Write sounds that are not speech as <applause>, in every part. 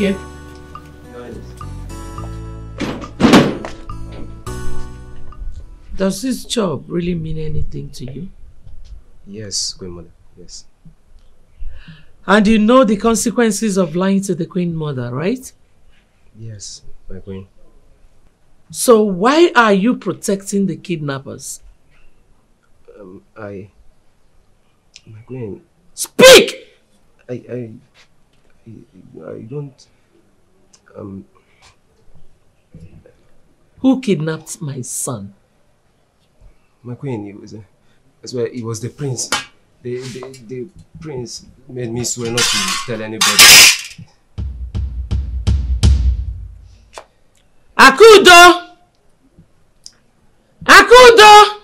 Ike. Does this job really mean anything to you? Yes, Queen Mother. Yes. And you know the consequences of lying to the Queen Mother, right? Yes, my Queen. So why are you protecting the kidnappers? Um, I... My Queen... Speak! I... I... I, I don't... Um... Who kidnapped my son? My queen, it was, uh, that's why it was the prince. The, the, the prince made me swear not to tell anybody. Akudo! Akudo!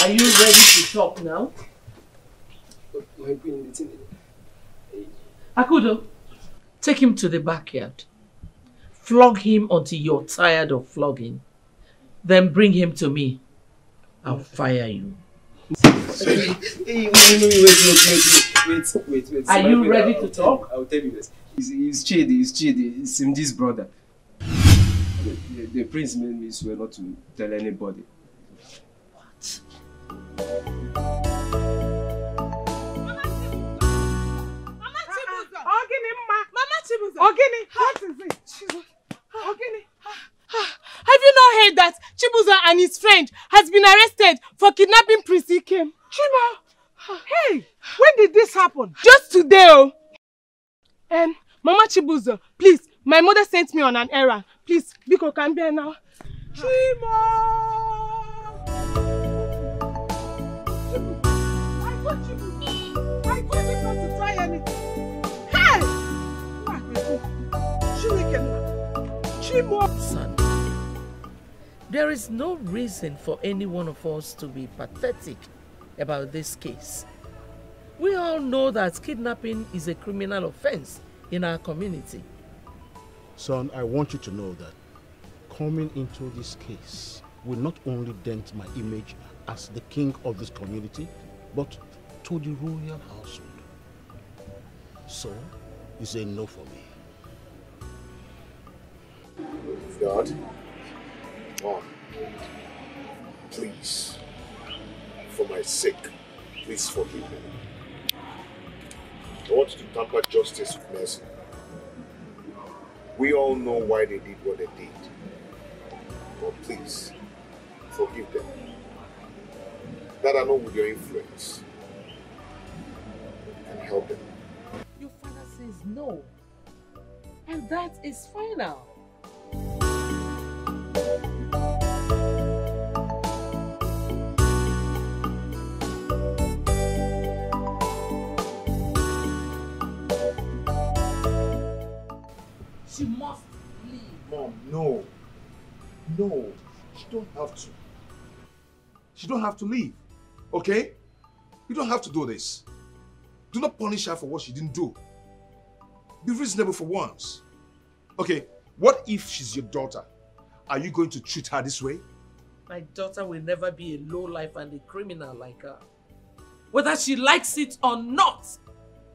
Are you ready to talk now? My queen, it's in, Akudo, take him to the backyard. Flog him until you're tired of flogging. Then bring him to me. I'll fire you. wait, wait, wait, wait, wait. Are you ready to talk? I'll tell you this. He's Chidi, he's Chidi, he's Simdi's brother. The, the prince made me swear not to tell anybody. What? Ogini, what is it? Jesus. Ogini. Have you not heard that Chibuzo and his friend has been arrested for kidnapping Prince Ikem? Chimo. Hey, when did this happen? Just today, oh. And Mama Chibuzo, please, my mother sent me on an errand. Please, Biko can be now. Chimo. I got. There is no reason for any one of us to be pathetic about this case. We all know that kidnapping is a criminal offense in our community. Son, I want you to know that coming into this case will not only dent my image as the king of this community, but to the royal household. So, it's a no for me. God, Mom, please, for my sake, please forgive me. I want to tamper justice with mercy. We all know why they did what they did. But please, forgive them. That I know with your influence and help them. Your father says no. And that is final. She must leave. Mom, no. No. She don't have to. She don't have to leave. Okay? You don't have to do this. Do not punish her for what she didn't do. Be reasonable for once. Okay, what if she's your daughter? Are you going to treat her this way? My daughter will never be a lowlife and a criminal like her. Whether she likes it or not,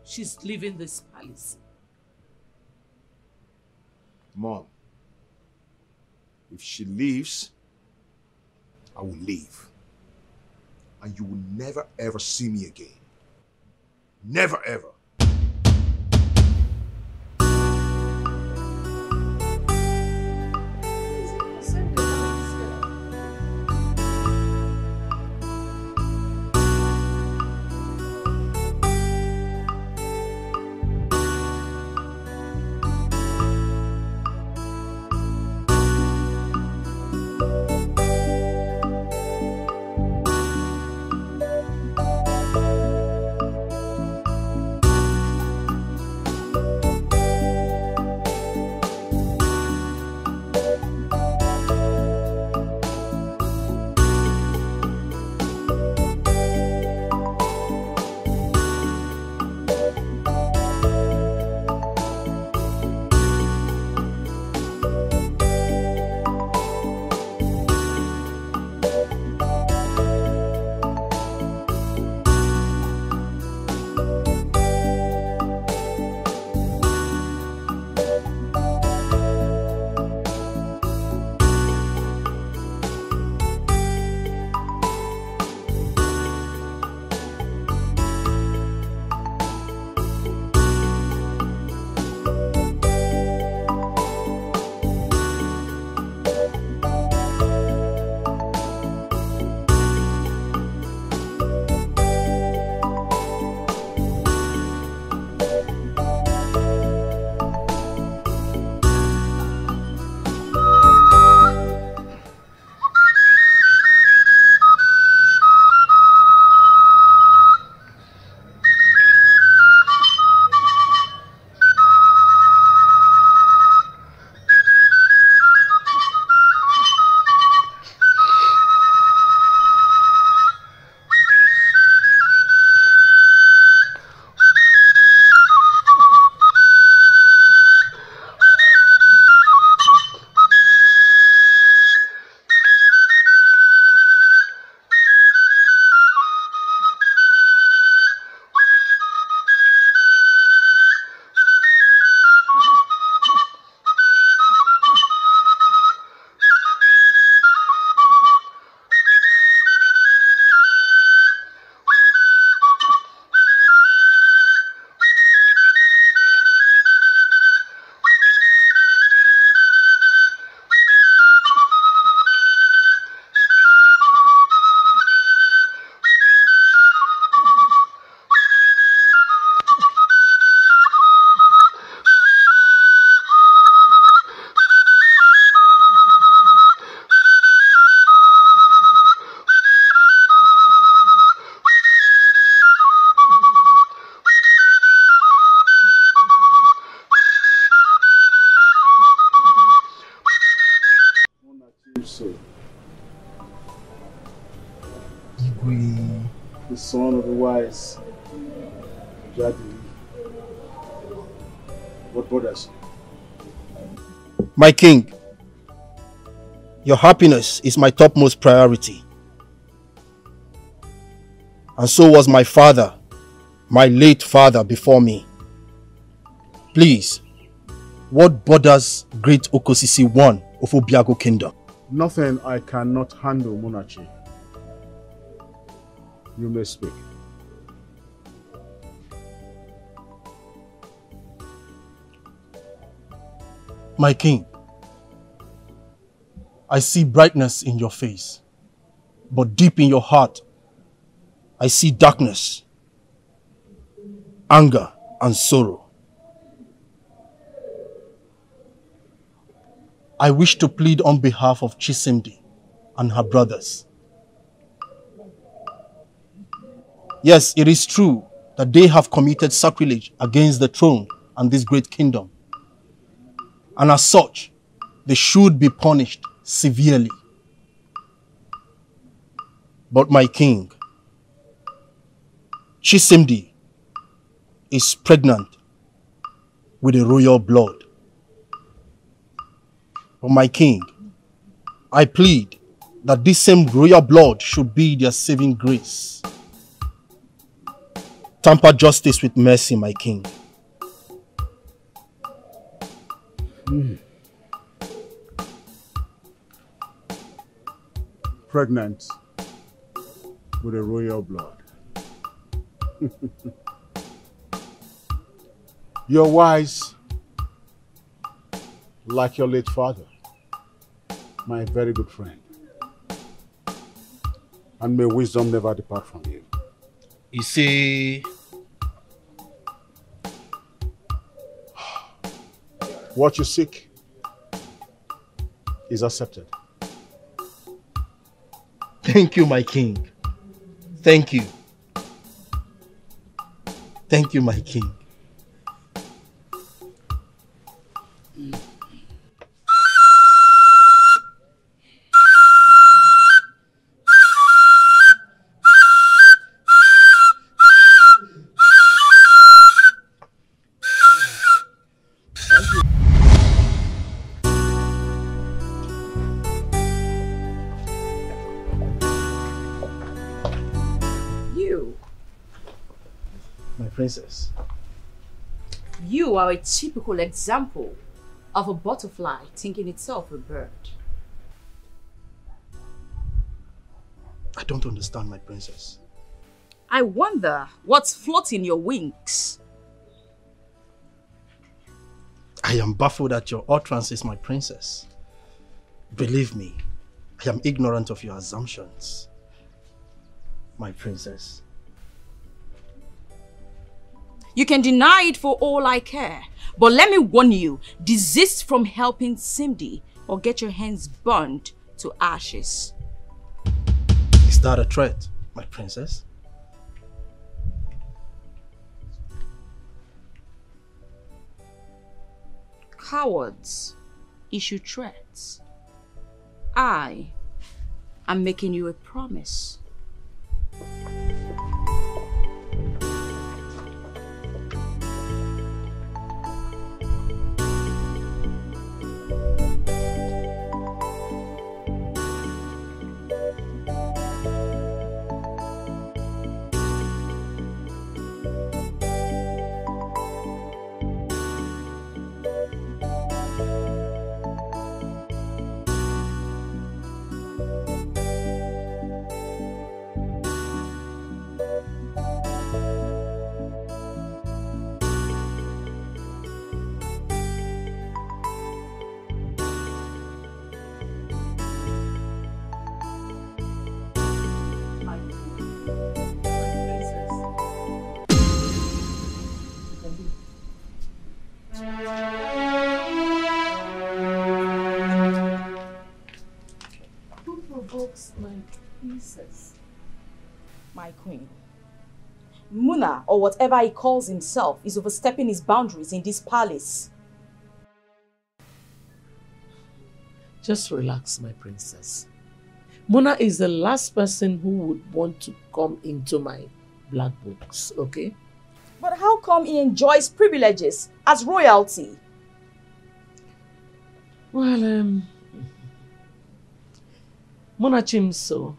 she's leaving this palace. Mom, if she leaves, I will leave. And you will never ever see me again. Never ever. Son of the wise. What bothers you? My king, your happiness is my topmost priority. And so was my father, my late father before me. Please, what bothers great Okosisi one of Obiago kingdom? Nothing I cannot handle, Munachi. You may speak. My king, I see brightness in your face, but deep in your heart, I see darkness, anger, and sorrow. I wish to plead on behalf of Chisimdi and her brothers. Yes, it is true that they have committed sacrilege against the throne and this great kingdom and as such, they should be punished severely. But my king, Chisimdi, is pregnant with a royal blood. But my king, I plead that this same royal blood should be their saving grace. Tamper justice with mercy, my king. Hmm. Pregnant with a royal blood. <laughs> You're wise like your late father, my very good friend. And may wisdom never depart from you. You see, What you seek is accepted. Thank you, my king. Thank you. Thank you, my king. Typical example of a butterfly thinking itself a bird. I don't understand, my princess. I wonder what's floating your wings. I am baffled at your utterances, my princess. Believe me, I am ignorant of your assumptions. My princess. You can deny it for all I care. But let me warn you, desist from helping Simdi or get your hands burned to ashes. Is that a threat, my princess? Cowards issue threats. I am making you a promise. Princess? My queen. Muna, or whatever he calls himself, is overstepping his boundaries in this palace. Just relax, my princess. Mona is the last person who would want to come into my black books, okay? But how come he enjoys privileges as royalty? Well, um, <laughs> Mona Chimso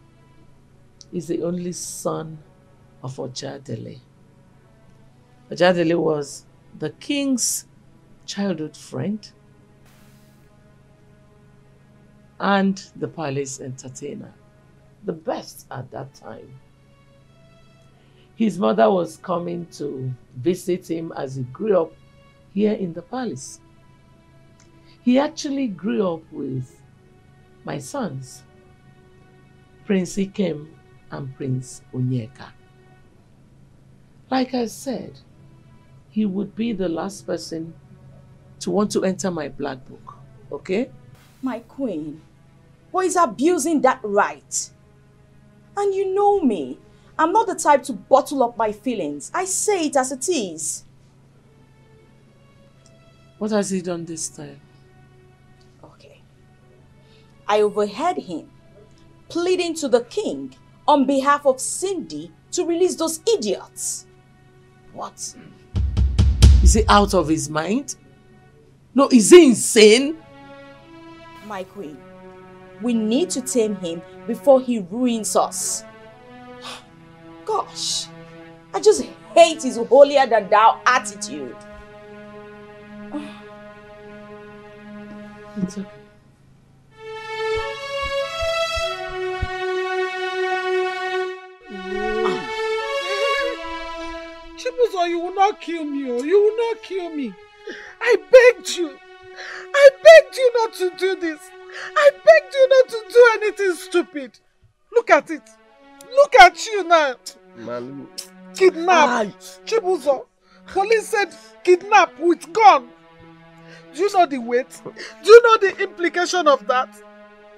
is the only son of Ojadele. Ojadele was the king's childhood friend and the palace entertainer, the best at that time. His mother was coming to visit him as he grew up here in the palace. He actually grew up with my sons, Prince Ikem and Prince Onyeka. Like I said, he would be the last person to want to enter my black book, okay? My queen, but he's abusing that right. And you know me. I'm not the type to bottle up my feelings. I say it as it is. What has he done this time? Okay. I overheard him pleading to the king on behalf of Simdi to release those idiots. What? Is he out of his mind? No, is he insane? My queen, we need to tame him before he ruins us. <sighs> Gosh, I just hate his holier than thou attitude. <sighs> It's okay. Chibuzo, you will not kill me. Oh. You will not kill me. I begged you. I begged you not to do this. I begged you not to do anything stupid. Look at it. Look at you now. Man, Kidnap. Chibuzo. Police said kidnap with gun. Do you know the weight? Do you know the implication of that?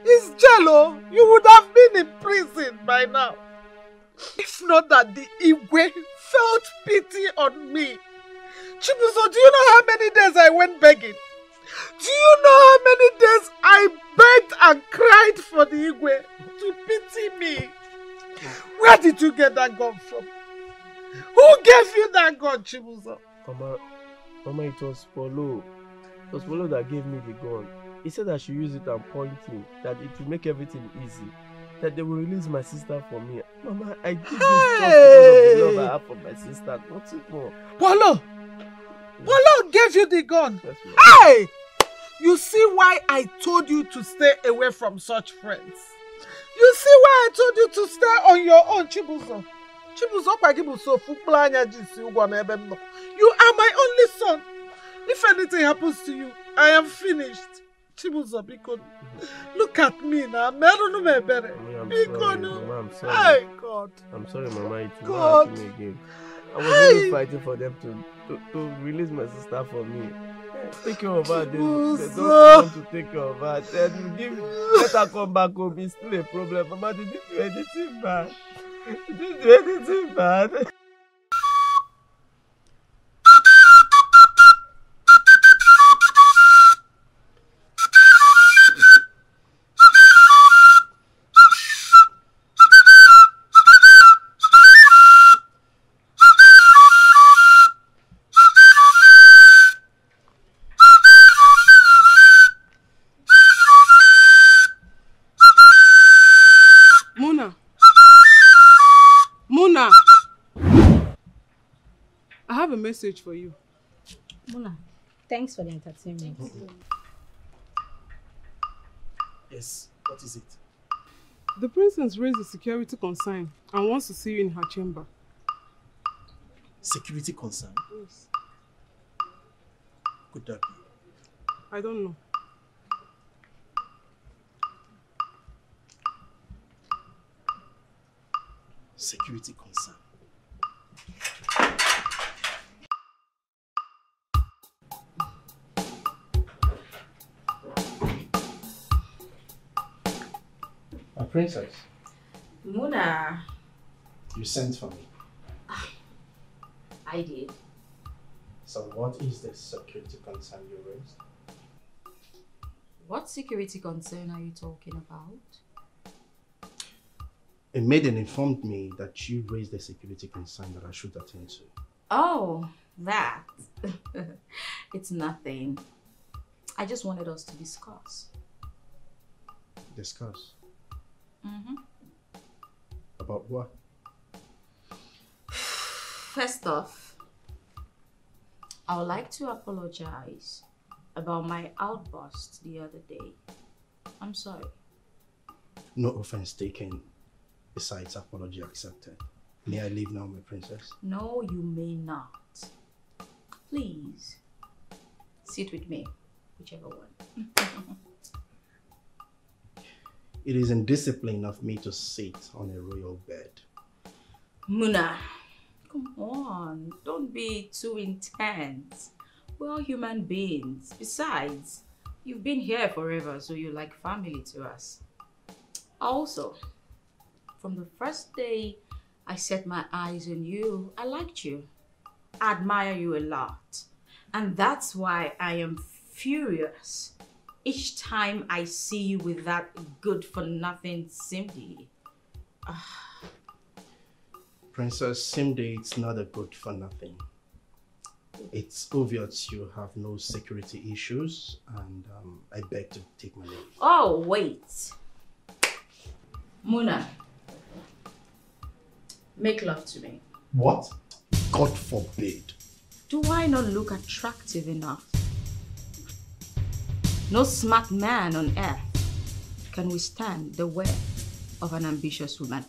It's jello. Oh. You would have been in prison by now. If not that the Igwe felt pity on me. Chibuzo, do you know how many days I went begging? Do you know how many days I begged and cried for the Igwe to pity me? Where did you get that gun from? Who gave you that gun, Chibuzo? Mama, Mama, it was Polo. It was Polo that gave me the gun. He said I should use it and point him, that it will make everything easy. That they will release my sister for me. Mama, I did this just because of the love I have for my sister, nothing more. Polo! Polo gave you the gun. Yes. Hey! You see why I told you to stay away from such friends. You see why I told you to stay on your own, Chibuzo. Chibuzo ọkwa gị bụ so ofu mkpụrụ anya ji si ụgwọ n'ebe m nọ. You are my only son. If anything happens to you, I am finished. Chibuzo, biko, look at me now. Merụnụ m ebere. Mama, I'm Biko, sorry. no. Mama, I'm sorry. Hey, God. I'm sorry, Mama. It will God. happen again. I was Hey. really fighting for them to, to, to release my sister for me. Take care of her. They, they don't want to take care of her. Then give, let her come back home. It's still a problem. Mama, they didn't do anything bad. They didn't do anything bad. Message for you. Muna, thanks for the entertainment. Yes, what is it? The princess raised a security concern and wants to see you in her chamber. Security concern? Yes. Could that be? I don't know. Security concern. Princess. Muna, You sent for me. I did. So what is the security concern you raised? What security concern are you talking about? A maiden informed me that you raised a security concern that I should attend to. Oh, that. <laughs> it's nothing. I just wanted us to discuss. Discuss. Mm-hmm. About what? <sighs> First off, I would like to apologize about my outburst the other day. I'm sorry. No offense taken. Besides, apology accepted. May I leave now, my princess? No, you may not. Please, sit with me, whichever one. <laughs> It is indiscipline of me to sit on a royal bed. Muna, come on, don't be too intense. We're all human beings. Besides, you've been here forever, so you're like family to us. Also, from the first day I set my eyes on you, I liked you. I admire you a lot. And that's why I am furious each time I see you with that good for nothing Simdi. <sighs> Princess Simde, it's not a good for nothing. It's obvious you have no security issues, and um, I beg to take my leave. Oh, wait. Muna, make love to me. What? God forbid. Do I not look attractive enough? No smart man on earth can withstand the wear of an ambitious woman.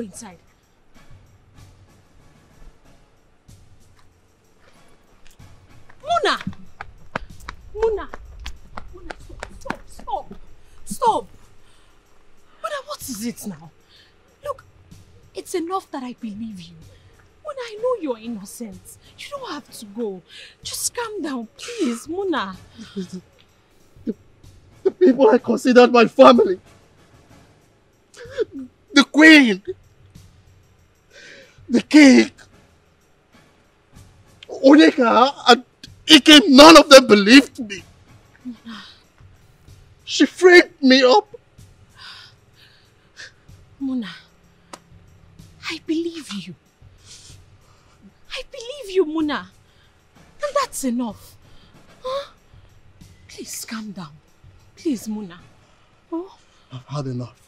Go inside. Mona! Mona! Stop, stop, stop. Stop. Mona, what is it now? Look, it's enough that I believe you. Mona, I know you're innocent. You don't have to go. Just calm down, please, Mona. the people I considered my family. The queen. The king. Onyeka and Ike, none of them believed me. She framed me up. Mona, I believe you. I believe you, Mona. And that's enough. Huh? Please calm down. Please, Mona. Oh, I've had enough.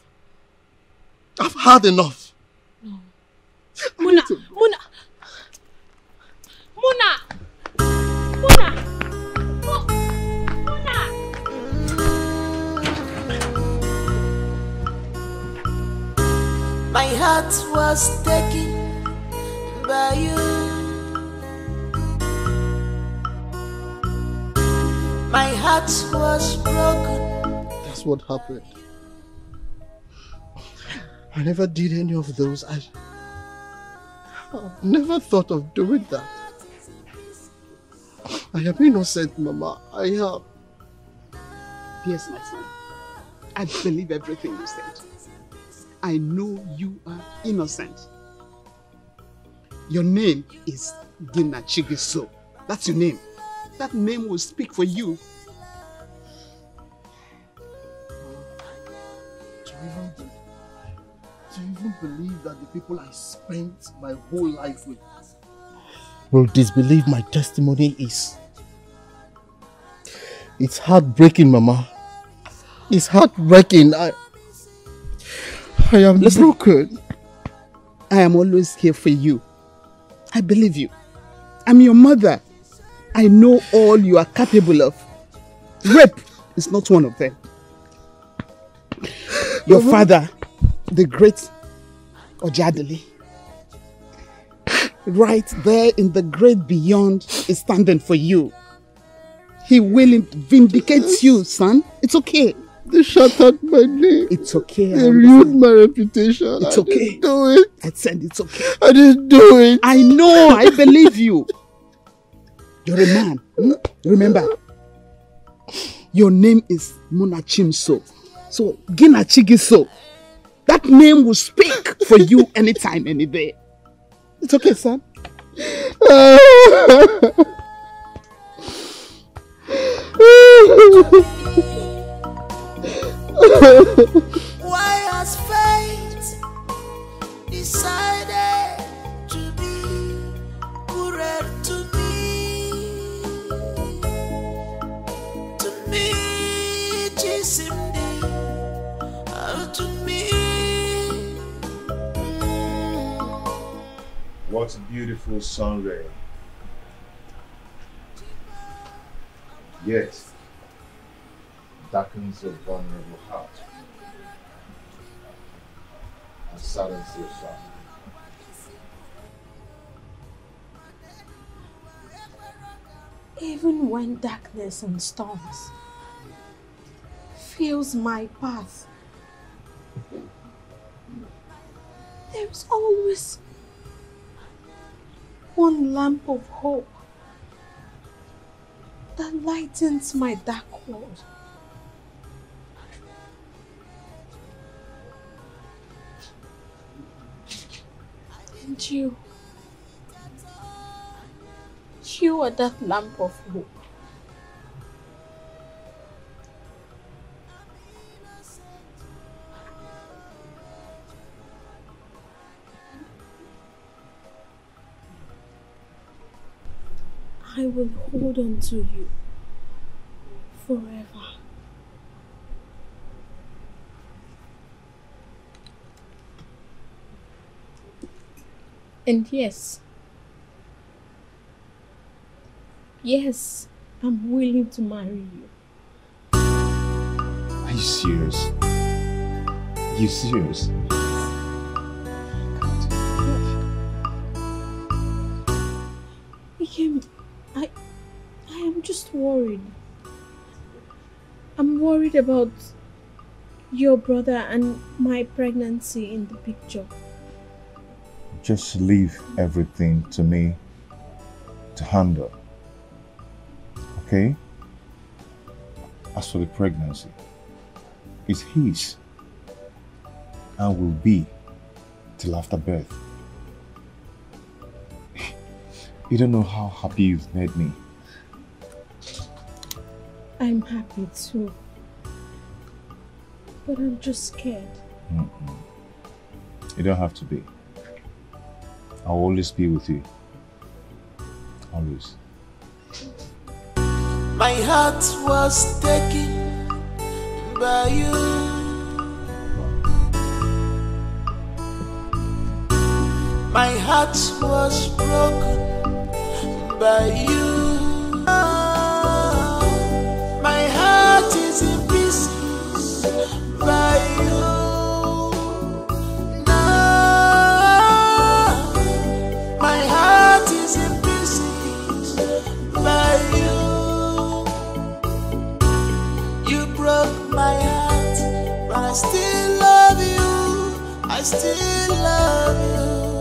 I've had enough. no. Mona, Mona. Mona! Oh, Mona! Mo- Mona! My heart was taken by you. My heart was broken. That's what happened. I never did any of those. I, Never thought of doing that. I am innocent, Mama. I am. Yes, my son. I believe everything you said. I know you are innocent. Your name is Gina Chigiso. That's your name. That name will speak for you. To even believe that the people I spent my whole life with will disbelieve my testimony is. It's heartbreaking, Mama. It's heartbreaking. I, I am broken. I am always here for you. I believe you. I'm your mother. I know all you are capable of. Rape is not one of them. Your father, the great Ojadili, right there in the great beyond is standing for you. He will vindicate you, son. It's okay. They shattered my name. It's okay. I They ruined my reputation. It's I okay. didn't do it. I said it's okay. I didn't do it. I know. I believe you. You're a man. hmm? Remember, your name is Munachimso. So, Ginachigiso. That name will speak for you <laughs> anytime, any day. It's okay, son. <laughs> What a beautiful sun ray. Eh? Yet, darkens a vulnerable heart and saddens your soul. Even when darkness and storms fills my path, there is always one lamp of hope that lightens my dark world. And you, you are that lamp of hope. I will hold on to you forever. And yes, yes, I'm willing to marry you. Are you serious? Are You serious? Ikem, I, I am just worried. I'm worried about your brother and my pregnancy in the picture. Just leave everything to me to handle. Okay? As for the pregnancy, it's his and will be till after birth. <laughs> You don't know how happy you've made me. I'm happy too. But I'm just scared. Mm-mm. You don't have to be. I'll always be with you. Always. My heart was taken by you. My heart was broken by you. I still love you. I still love you.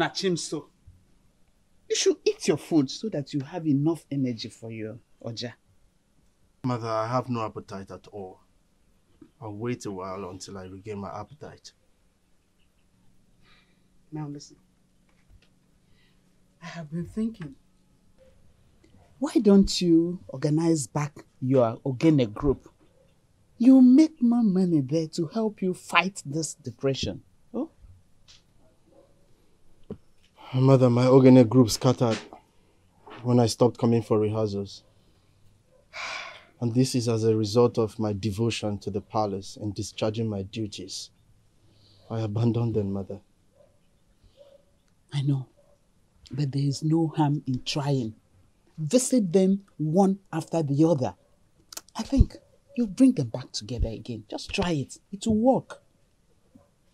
Muna Chimso. You should eat your food so that you have enough energy for your Oja. Mother, I have no appetite at all. I'll wait a while until I regain my appetite. Now listen. I have been thinking. Why don't you organize back your Ogene group? You make more money there to help you fight this depression. Oh? Mother, my Ogene group scattered when I stopped coming for rehearsals. And this is as a result of my devotion to the palace and discharging my duties. I abandoned them, Mother. I know. But there is no harm in trying. Visit them one after the other. I think you'll bring them back together again. Just try it. It will work.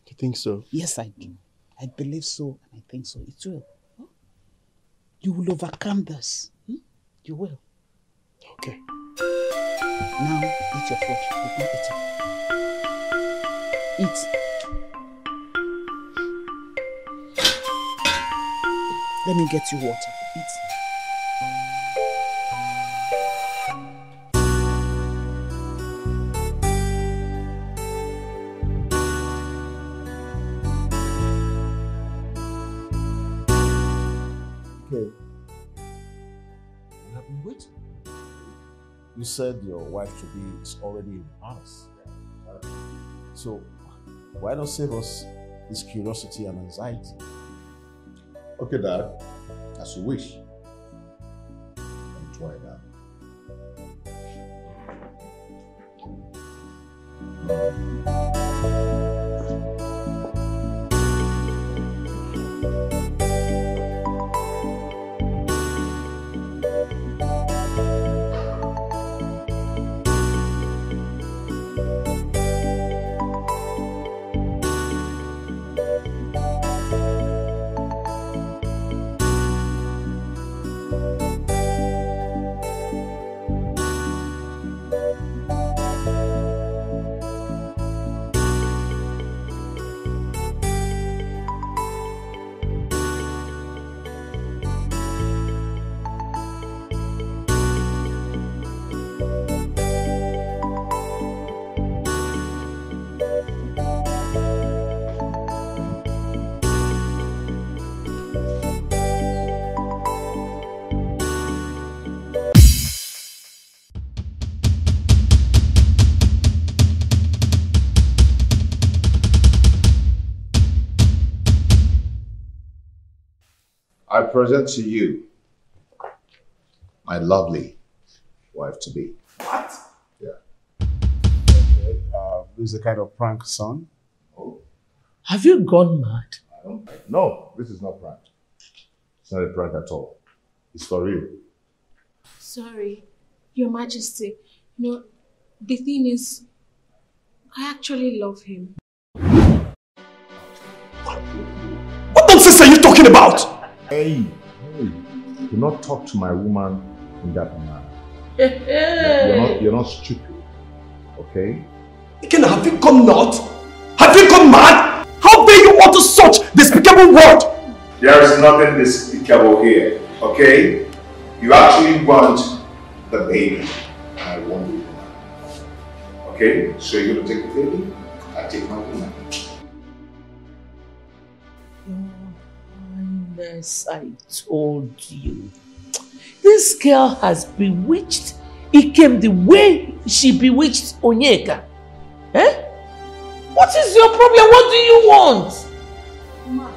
You think so? Yes, I do. I believe so and I think so. It will. You will overcome this. Hmm? You will. Okay. Now eat your food. You've. Eat. Let me get you water. Eat. You said your wife to be is already in palace. So why not save us this curiosity and anxiety? Okay, Dad. As you wish. Try that. I present to you my lovely wife to be. What? Yeah. Uh, this is a kind of prank, son. Oh. Have you gone mad? No, this is not prank. It's not a prank at all. It's for real. Sorry, Your Majesty. You know, the thing is, I actually love him. What nonsense are you talking about? Hey, hey, do not talk to my woman in that manner. You're not, you're not stupid, okay? Again, have you come not? Have you come mad? How dare you utter such despicable word? There is nothing despicable here, okay? You actually want the baby, and I want the woman. Okay? So you're gonna take the baby, I take my woman. Highness, I told you. This girl has bewitched It came the way she bewitched Onyeka. Eh? What is your problem? What do you want? Mother,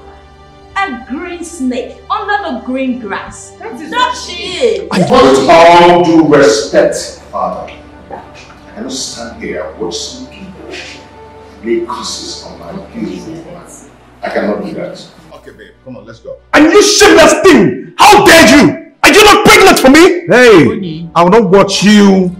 a green snake under the green grass. That is that she is. With all due respect, Father, I cannot stand here and watch some people lay curses on my beautiful woman. I cannot do that. Okay, babe, come on, let's go. And you shameless thing! How dare you! Are you not pregnant for me? Hey, I will not watch you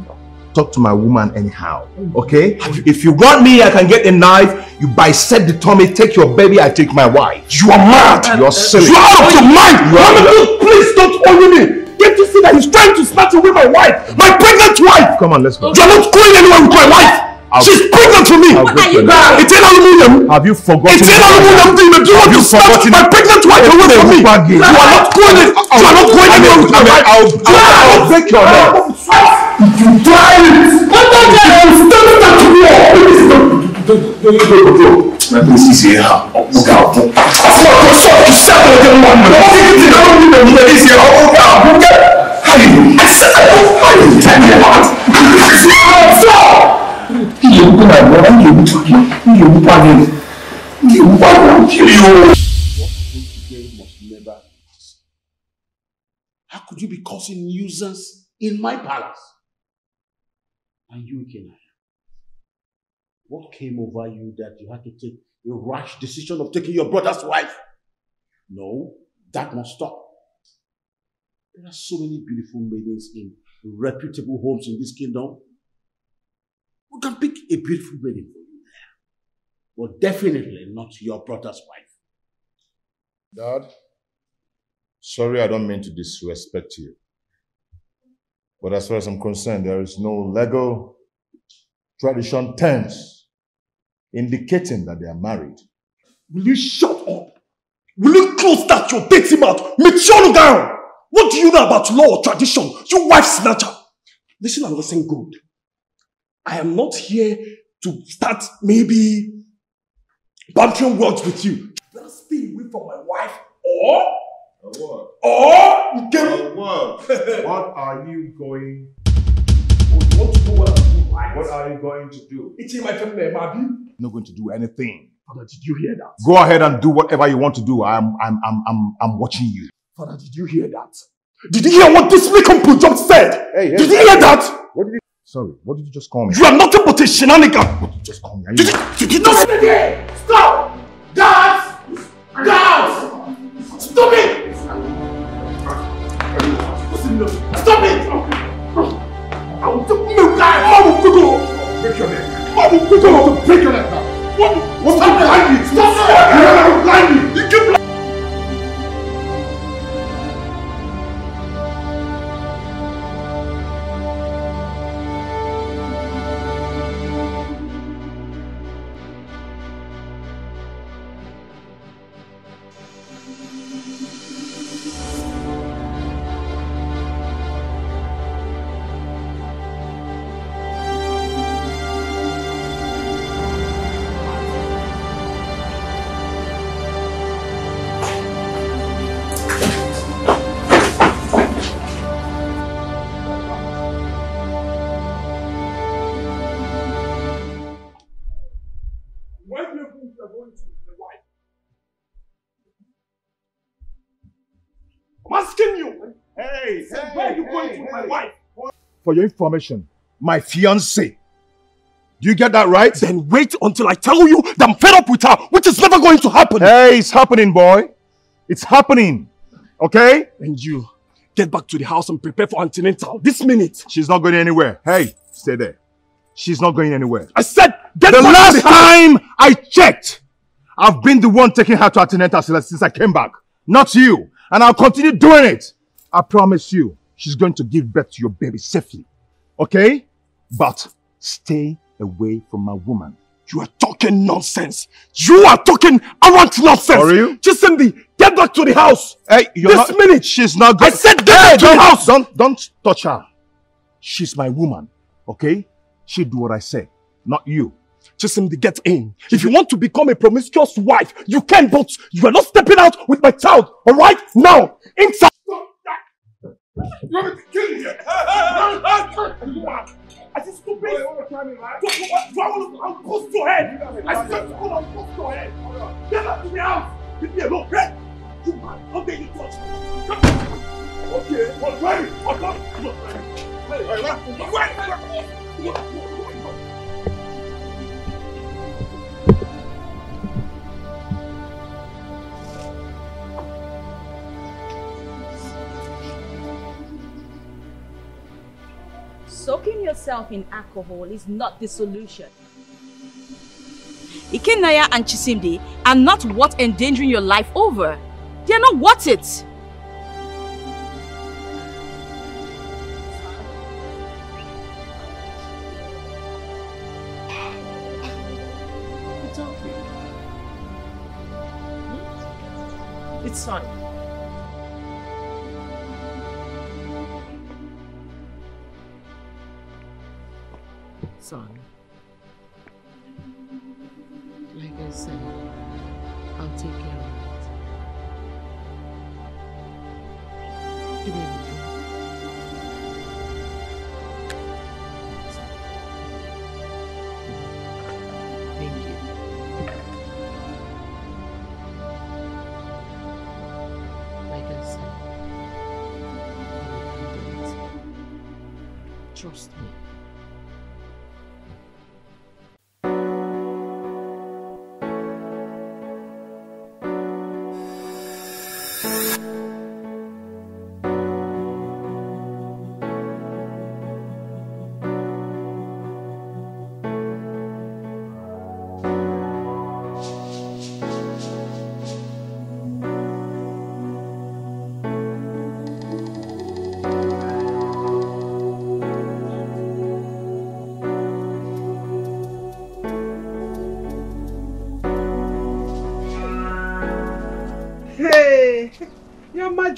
talk to my woman anyhow. Okay? If you want me, I can get a knife. You bisect the tummy, take your baby, I take my wife. You are mad! You're uh, silly. You are out of your mind! You are- Mama, look, please don't worry me! Can't you see that he's trying to snatch away my wife? My pregnant wife! Come on, let's go. You're not going anywhere with my wife! I'll- She's pregnant for me. I'll break your neck. It's an aluminium. Have you forgotten? It's an aluminium thing. You want to snatch my pregnant wife away from me. You are not going. You are not going anywhere with my wife. I'll, I'll break your neck. If you try it, what the hell? Stop that to me. Let me see see how. Look out. Fuck yourself. You said what you want. What do you think? I don't even know this here. Oh, God. Look at. How you? I said, how you tell me what? Stop. Iye ń gbọ́dọ̀ àgbọ̀ ẹ̀ yóò tó kí iye ń pa ní iye ń pa ní kí ni o. Today must never. How could you be causing nuisance in my palace? And you, Kenaya, what came over you that you had to take a rash decision of taking your brother's wife? No, that must stop. There are so many beautiful maidens in reputable homes in this kingdom. We can pick a beautiful maiden for you there. But definitely not your brother's wife. Dad, sorry I don't mean to disrespect you. But as far as I'm concerned, there is no legal tradition terms indicating that they are married. Will you shut up? Will you close that your dirty mouth? Mature down! What do you know about law or tradition? You wife snatcher! Listen and listen good. I am not here to start maybe bantering words with you. Better stay away from my wife or what? or you get what? <laughs> what are you going? Oh, you want to know what I'm doing, right? What are you going to do? It's in my family, Mabi. Not going to do anything. Father, did you hear that? Go ahead and do whatever you want to do. I'm, I'm, I'm, I'm, I'm watching you. Father, did you hear that? Did you hear what this Mikampu job said? Hey, hey, did you hear that? What did you? Sorry, what did you just call me? You are nothing but a shenanigan. What did you just call me? Are you- Did you, did you say Stop! Guards! Guards! Stop it! Stop it! I will take milk guy. Mom will go. Break your neck. Mom will go. Break your neck now. Mom will stop behind me. Stop it! For your information, my fiance. Do you get that right? Then wait until I tell you that I'm fed up with her, which is never going to happen. Hey, it's happening, boy. It's happening. Okay? And you, get back to the house and prepare for antenatal this minute. She's not going anywhere. Hey, stay there. She's not going anywhere. I said, get the back last the time I checked, I've been the one taking her to antenatal since I came back. Not you. And I'll continue doing it. I promise you, she's going to give birth to your baby safely. Okay? But stay away from my woman. You are talking nonsense. You are talking arrant nonsense. Are you? Chisimdi, get back to the house. Hey, you're this not- minute. She's not I going. said get back to the house. Don't, don't touch her. She's my woman. Okay? She do what I say, not you. Chisimdi, get in. If you want to become a promiscuous wife, you can, but you are not stepping out with my child. All right? Now, inside. You want me to kill you? I just stupid. Do, do, do I want to? I'll post your head. I swear to God, I'll post your head. Get back to the house. Leave me alone. Hey, you man, how dare you touch me? Okay, hey, wait, wait, wait, wait. soaking yourself in alcohol is not the solution. Ikenaya and Chisimdi are not worth endangering your life over. They are not worth it. It's fine. Like I said, I'll take care of it. Give me a drink.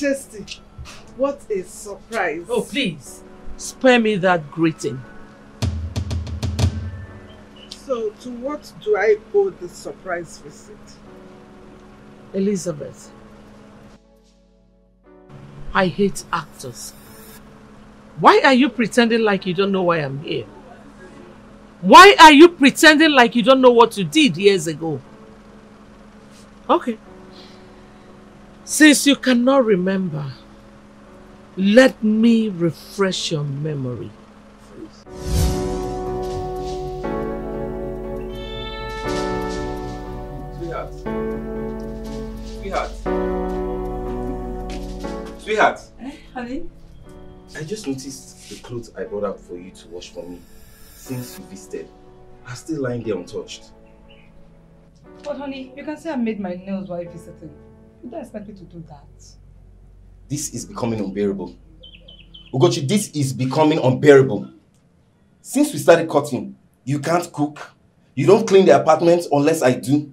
Majesty, what a surprise. Oh, please, spare me that greeting. So, to what do I owe this surprise visit? Elizabeth, I hate actors. Why are you pretending like you don't know why I'm here? Why are you pretending like you don't know what you did years ago? Okay. Since you cannot remember, let me refresh your memory. Sweetheart. Sweetheart. Sweetheart. Eh, honey? I just noticed the clothes I brought up for you to wash for me since you visited are still lying there untouched. But honey, you can say I made my nails while you visiting. You don't expect me to do that. This is becoming unbearable. Ugochi, this is becoming unbearable. Since we started cutting, you can't cook. You don't clean the apartment unless I do.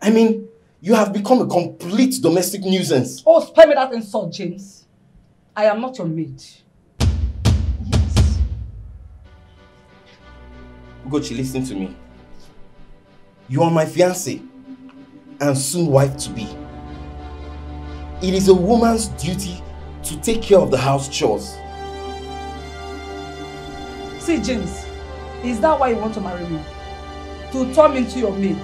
I mean, you have become a complete domestic nuisance. Oh, spare me that insult, James. I am not your maid. Yes. Ugochi, listen to me. You are my fiancé and soon wife to be. It is a woman's duty to take care of the house chores. See, James, is that why you want to marry me? To turn me into your maid?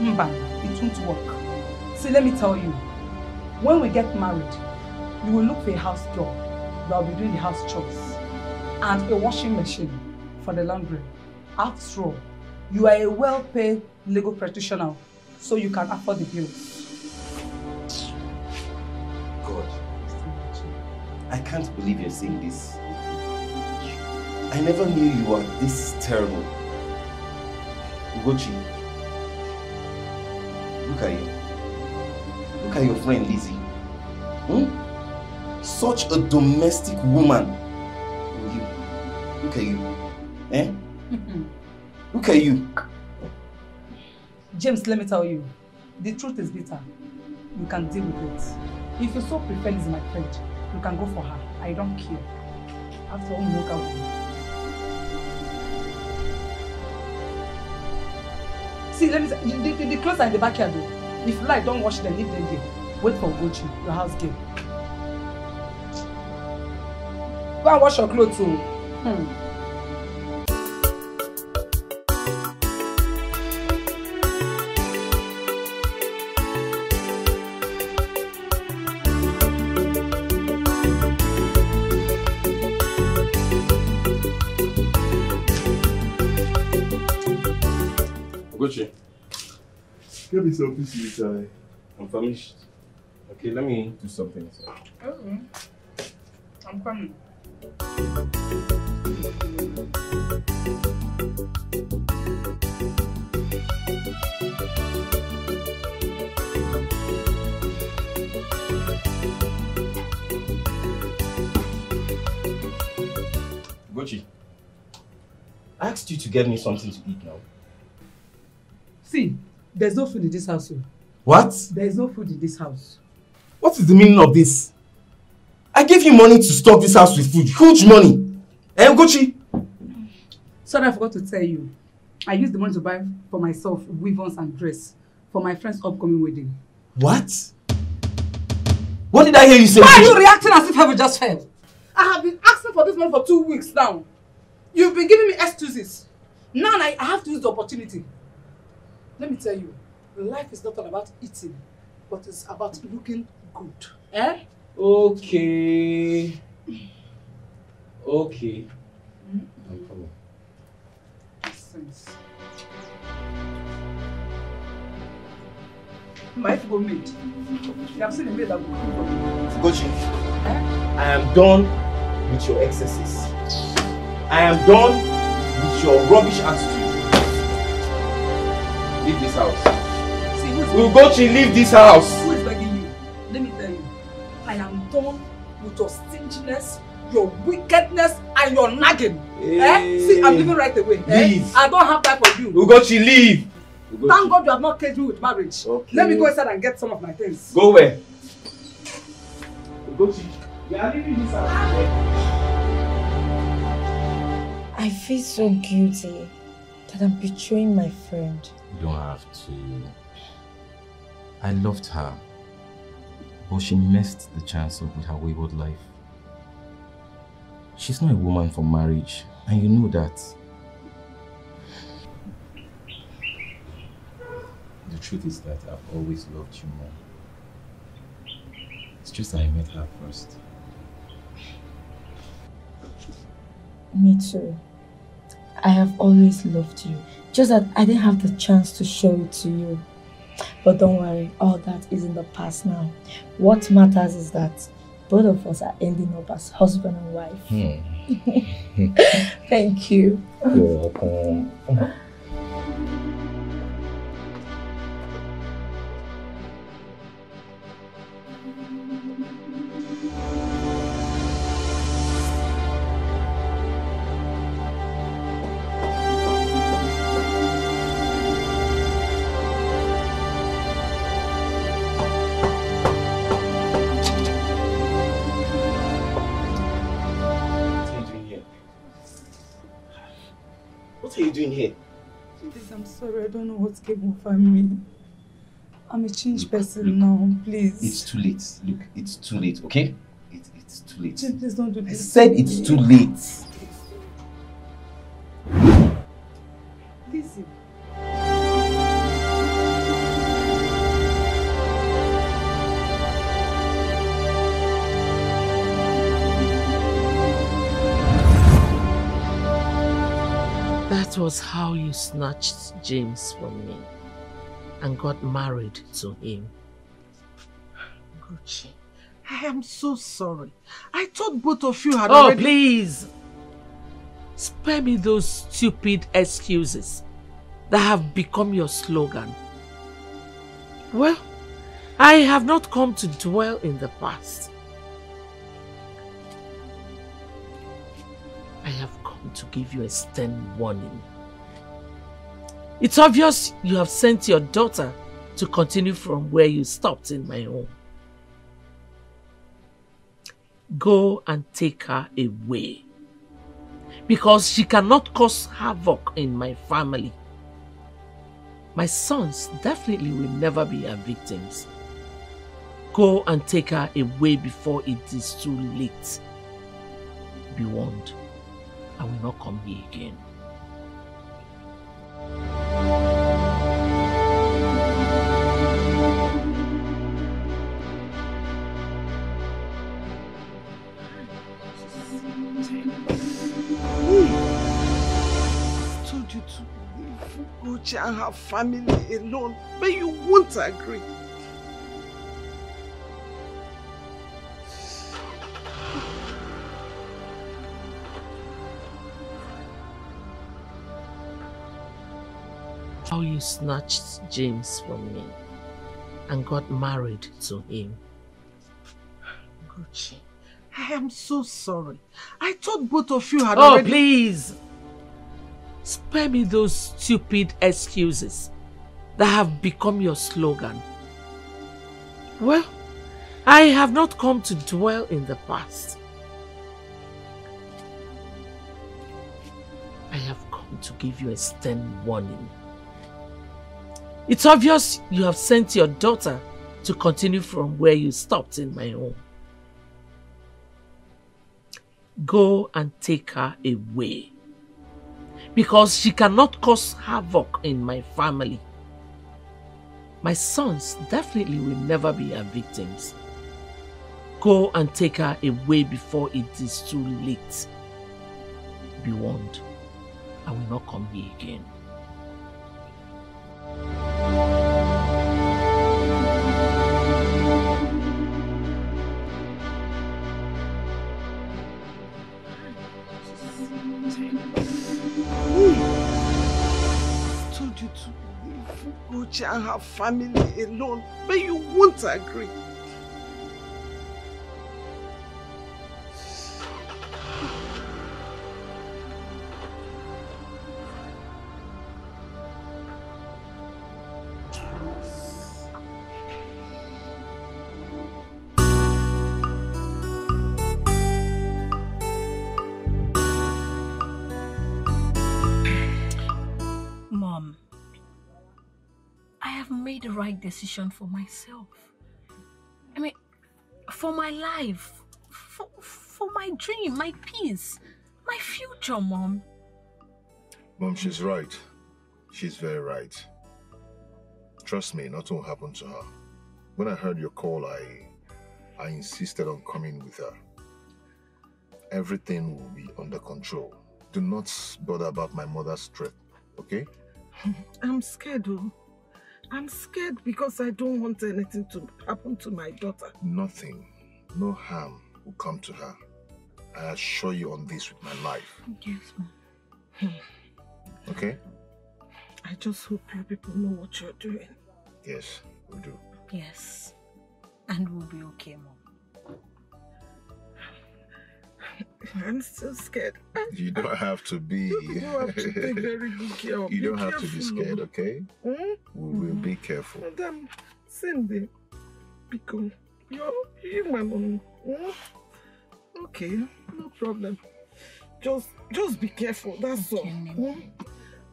Mba, it won't work. See, let me tell you, when we get married, you will look for a house girl that will be doing the house chores and a washing machine for the laundry. After all, you are a well-paid legal practitioner, so you can afford the bills. I can't believe you're saying this. I never knew you were this terrible. Ugochi, look at you. Look at your friend Lizzie. Hmm? Such a domestic woman. You, look at you. Eh? <laughs> Look at you. James, let me tell you, the truth is bitter. You can deal with it. If you so prefer Lizzie, my friend, you can go for her. I don't care. After all, work out. See, let me say, the, the, the clothes are in the backyard though. If you like, don't wash them, leave them there. Wait for Gochi, your house girl. Go and wash your clothes too. Hmm. Get me some peace, I. I'm famished. Okay, let me do something. sir. Okay. I'm coming. Ugochi. I asked you to get me something to eat now. See, there's no food in this house. oh. What? There's no food in this house. What is the meaning of this? I gave you money to stock this house with food. Huge money. Eh, Ugochi? Sorry, I forgot to tell you. I used the money to buy for myself weavons and dress for my friend's upcoming wedding. What? What did I hear you say? Why are you reacting as if heaven just fell? I have been asking for this money for two weeks now. You've been giving me excuses. Now I have to use the opportunity. Let me tell you, life is not all about eating, but it's about looking good. Eh? Okay. Okay. No problem. Sense. My wife go maid. You have seen a maid that will cook for me. Ugochi, I am done with your excesses. I am done with your rubbish attitude. Leave this house. See, who's Ugochi, leave this house. Who is begging you? Let me tell you, I am done with your stinginess, your wickedness, and your nagging. Eh? See, I'm leaving right away. Eh? Leave. I don't have time for you. Ugochi, leave. Thank God you have not caged me with marriage. Okay. Let me go inside and get some of my things. Go where? Ugochi, you are leaving this house. I feel so guilty that I'm betraying my friend. You don't have to. I loved her, but she missed the chance with her wayward life. She's not a woman for marriage, and you know that. The truth is that I've always loved you more. It's just that I met her first. Me too. I have always loved you. Just that I didn't have the chance to show it to you. But don't worry, all that is in the past now. What matters is that both of us are ending up as husband and wife. Hmm. <laughs> Thank you. You're welcome. Over me. I'm a changed person now. Please. It's too late. Look, it's too late, okay? It, it's too late. Please don't do I this. said it's too late. Was how you snatched James from me and got married to him. Gucci, I am so sorry. I thought both of you had Oh, already... please! Spare me those stupid excuses that have become your slogan. Well, I have not come to dwell in the past. I have come to give you a stern warning. It's obvious you have sent your daughter to continue from where you stopped in my home. Go and take her away. Because she cannot cause havoc in my family. My sons definitely will never be her victims. Go and take her away before it is too late. Be warned, I will not come here again. Leave Gucci and her family alone, but you won't agree. How you snatched James from me and got married to him. Gucci, I am so sorry. I thought both of you had Oh, already... please! Spare me those stupid excuses that have become your slogan. Well, I have not come to dwell in the past. I have come to give you a stern warning. It's obvious you have sent your daughter to continue from where you stopped in my home. Go and take her away. Because she cannot cause havoc in my family. My sons definitely will never be her victims. Go and take her away before it is too late. Be warned, I will not come here again. Uche and her family alone, but you won't agree. Made the right decision for myself. I mean, for my life, for, for my dream, my peace, my future, Mom. Mom, she's right. She's very right. Trust me, nothing will happen to her. When I heard your call, I I insisted on coming with her. Everything will be under control. Do not bother about my mother's threat, okay? <laughs> I'm scared, oh. I'm scared because I don't want anything to happen to my daughter. Nothing, no harm will come to her. I assure you on this with my life, Yes, Mom. okay? I just hope you people know what you're doing. Yes, we do. Yes. And we'll be okay, Mom. <laughs> I'm still scared. You don't have to be. You have to take <laughs> very good care of You Be don't have to be scared, oh. okay? Hmm? We will be careful. Madam, Cindy, because you're human. Okay, no problem. Just, just be careful. That's all. Hmm?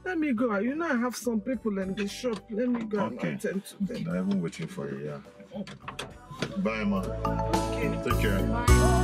Let me go. You know I have some people in the shop. Let me go Okay. and attend to them. I'm waiting for you, yeah. Bye, ma. Okay. Take care.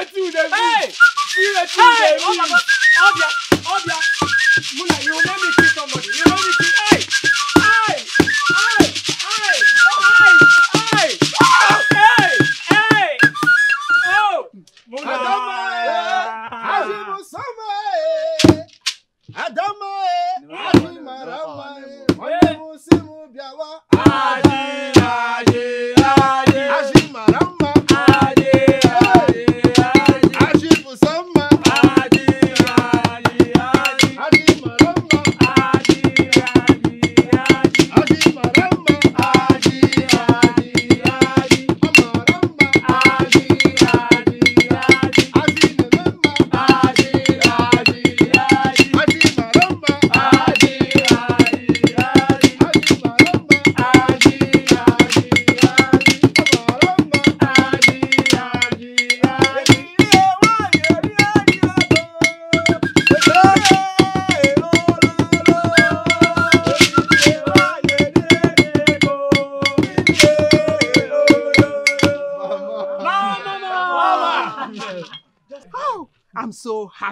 wetin you dey do? Hey! See wetin you dey do? Oh my God! Obia! Obia! Muna, you will make me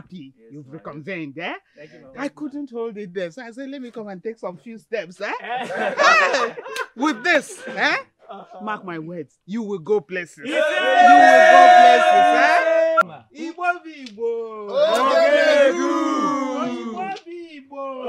so happy you've reconvened, eh? I couldn't hold it there, so I said, let me come and take some few steps, eh? Hey, with this, eh? Mark my words, you will go places. You will go places, eh? Igbo bi Igbo. Ogene Igbo bi Igbo.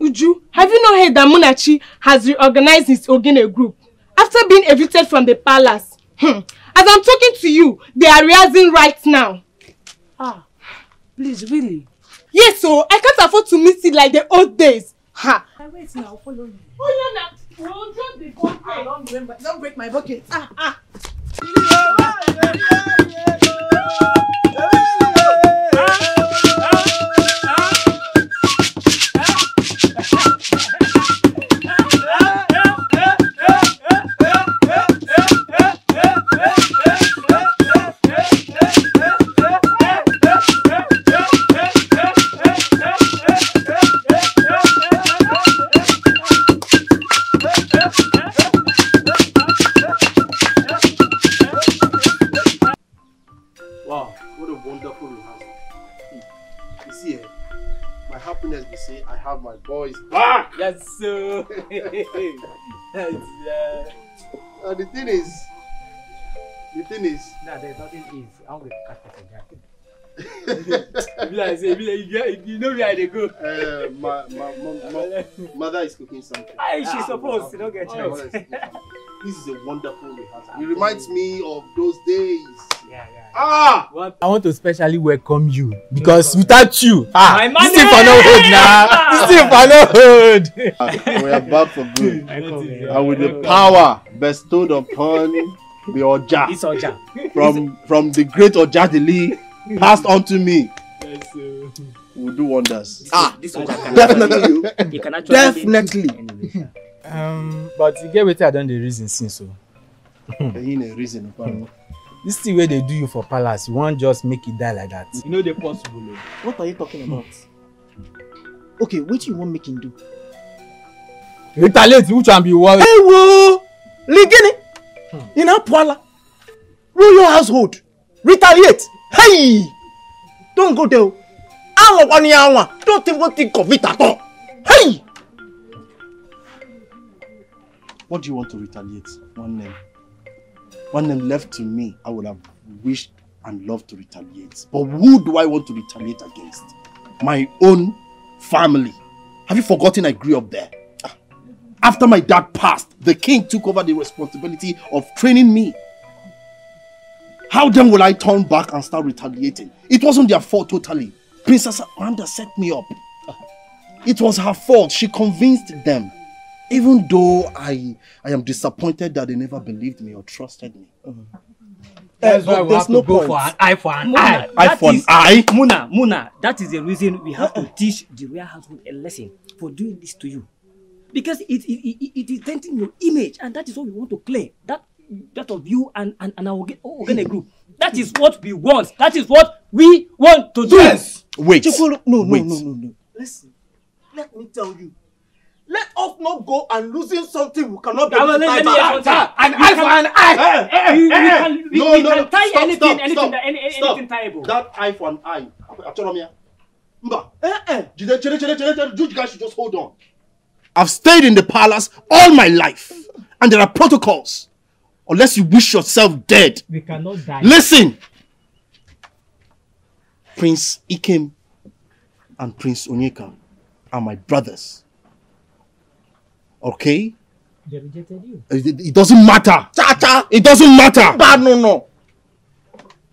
Uju, have you not heard that Munachi has reorganized his Ogene group after being evicted from the palace? Hmm. As I'm talking to you, they are rehearsing right now. Ah, please, really? Yes, so I can't afford to miss it like the old days. Ha! I wait now, follow me. Oh, yeah, now. Well, just the bucket. Ah, don't, remember, don't break my bucket. Ah, ah. Boys back. Yes, sir. yes, <laughs> uh, And the thing is, the thing is, nah, there's nothing is. I'm going to cut it again. <laughs> be like say, be like, you, get, you know where they go. uh, my, my, my, my mother is cooking something. Aye, she supposed to, don't get My choice. mother is cooking something. This is a wonderful rehearsal. It reminds me of those days. Yeah, yeah. Ah! I want to specially welcome you because without you, ah, this money! thing for no hold now. This thing for no hold. We are back for good. And with the power bestowed upon the Oja, This Oja. from from the great Ojadili passed on to me, Yes, sir. will do wonders. Ah, this Oja can definitely, actually- he can actually- definitely. Um, but you get wetin I don dey reason since o. Ain't a reason, apparently. This thing wey dey do you for palace, you wan just make e die like that. E no dey possible o. What are you talking about? Okay, wetin you wan make him do? Retaliate which one be what? Ewo! Ligini! In Apwala! Royal household! Retaliate! Hey! Don't go there. o. Àwọn kan ni àwọn. Don't even think of it at all. Hey! What do you want to retaliate? One name. One name left to me, I would have wished and loved to retaliate. But who do I want to retaliate against? My own family. Have you forgotten I grew up there? After my dad passed, the king took over the responsibility of training me. How then will I turn back and start retaliating? It wasn't their fault totally. Princess Amanda set me up. It was her fault. She convinced them. Even though I I am disappointed that they never believed me or trusted me. That's Eh, why but we there's have to no go point. for an eye for an Muna, eye. Eye that for an is- eye? Muna, Muna, that is the reason we have to teach the royal household a lesson for doing this to you. Because it, it, it, it is denting your image, and that is what we want to clear. That that of you and, and, and our Oge- Ogene group. That is what we want. That is what we want to do. Yes. Wait. Chikolo, no, no, Wait. no, no, no. Listen, let me tell you. Let us not go and losing something we cannot be able to let- tie back. An eye for an eye. Eh, eh, We- we eh, eh. can- we- No, we no, can no. tie Stop, anything, stop, anything, stop. that- any- Stop. anything tieable. That eye for an eye. Achoromia. Mba. Jide, jide, jide, jide, jide. You guys should just hold on. I've stayed in the palace all my life, and there are protocols. unless you wish yourself dead. We cannot die. Listen! Prince Ikem and Prince Onyeka are my brothers. Okay? They rejected you. It, doesn't matter. Cha cha! It doesn't matter. Bad no no.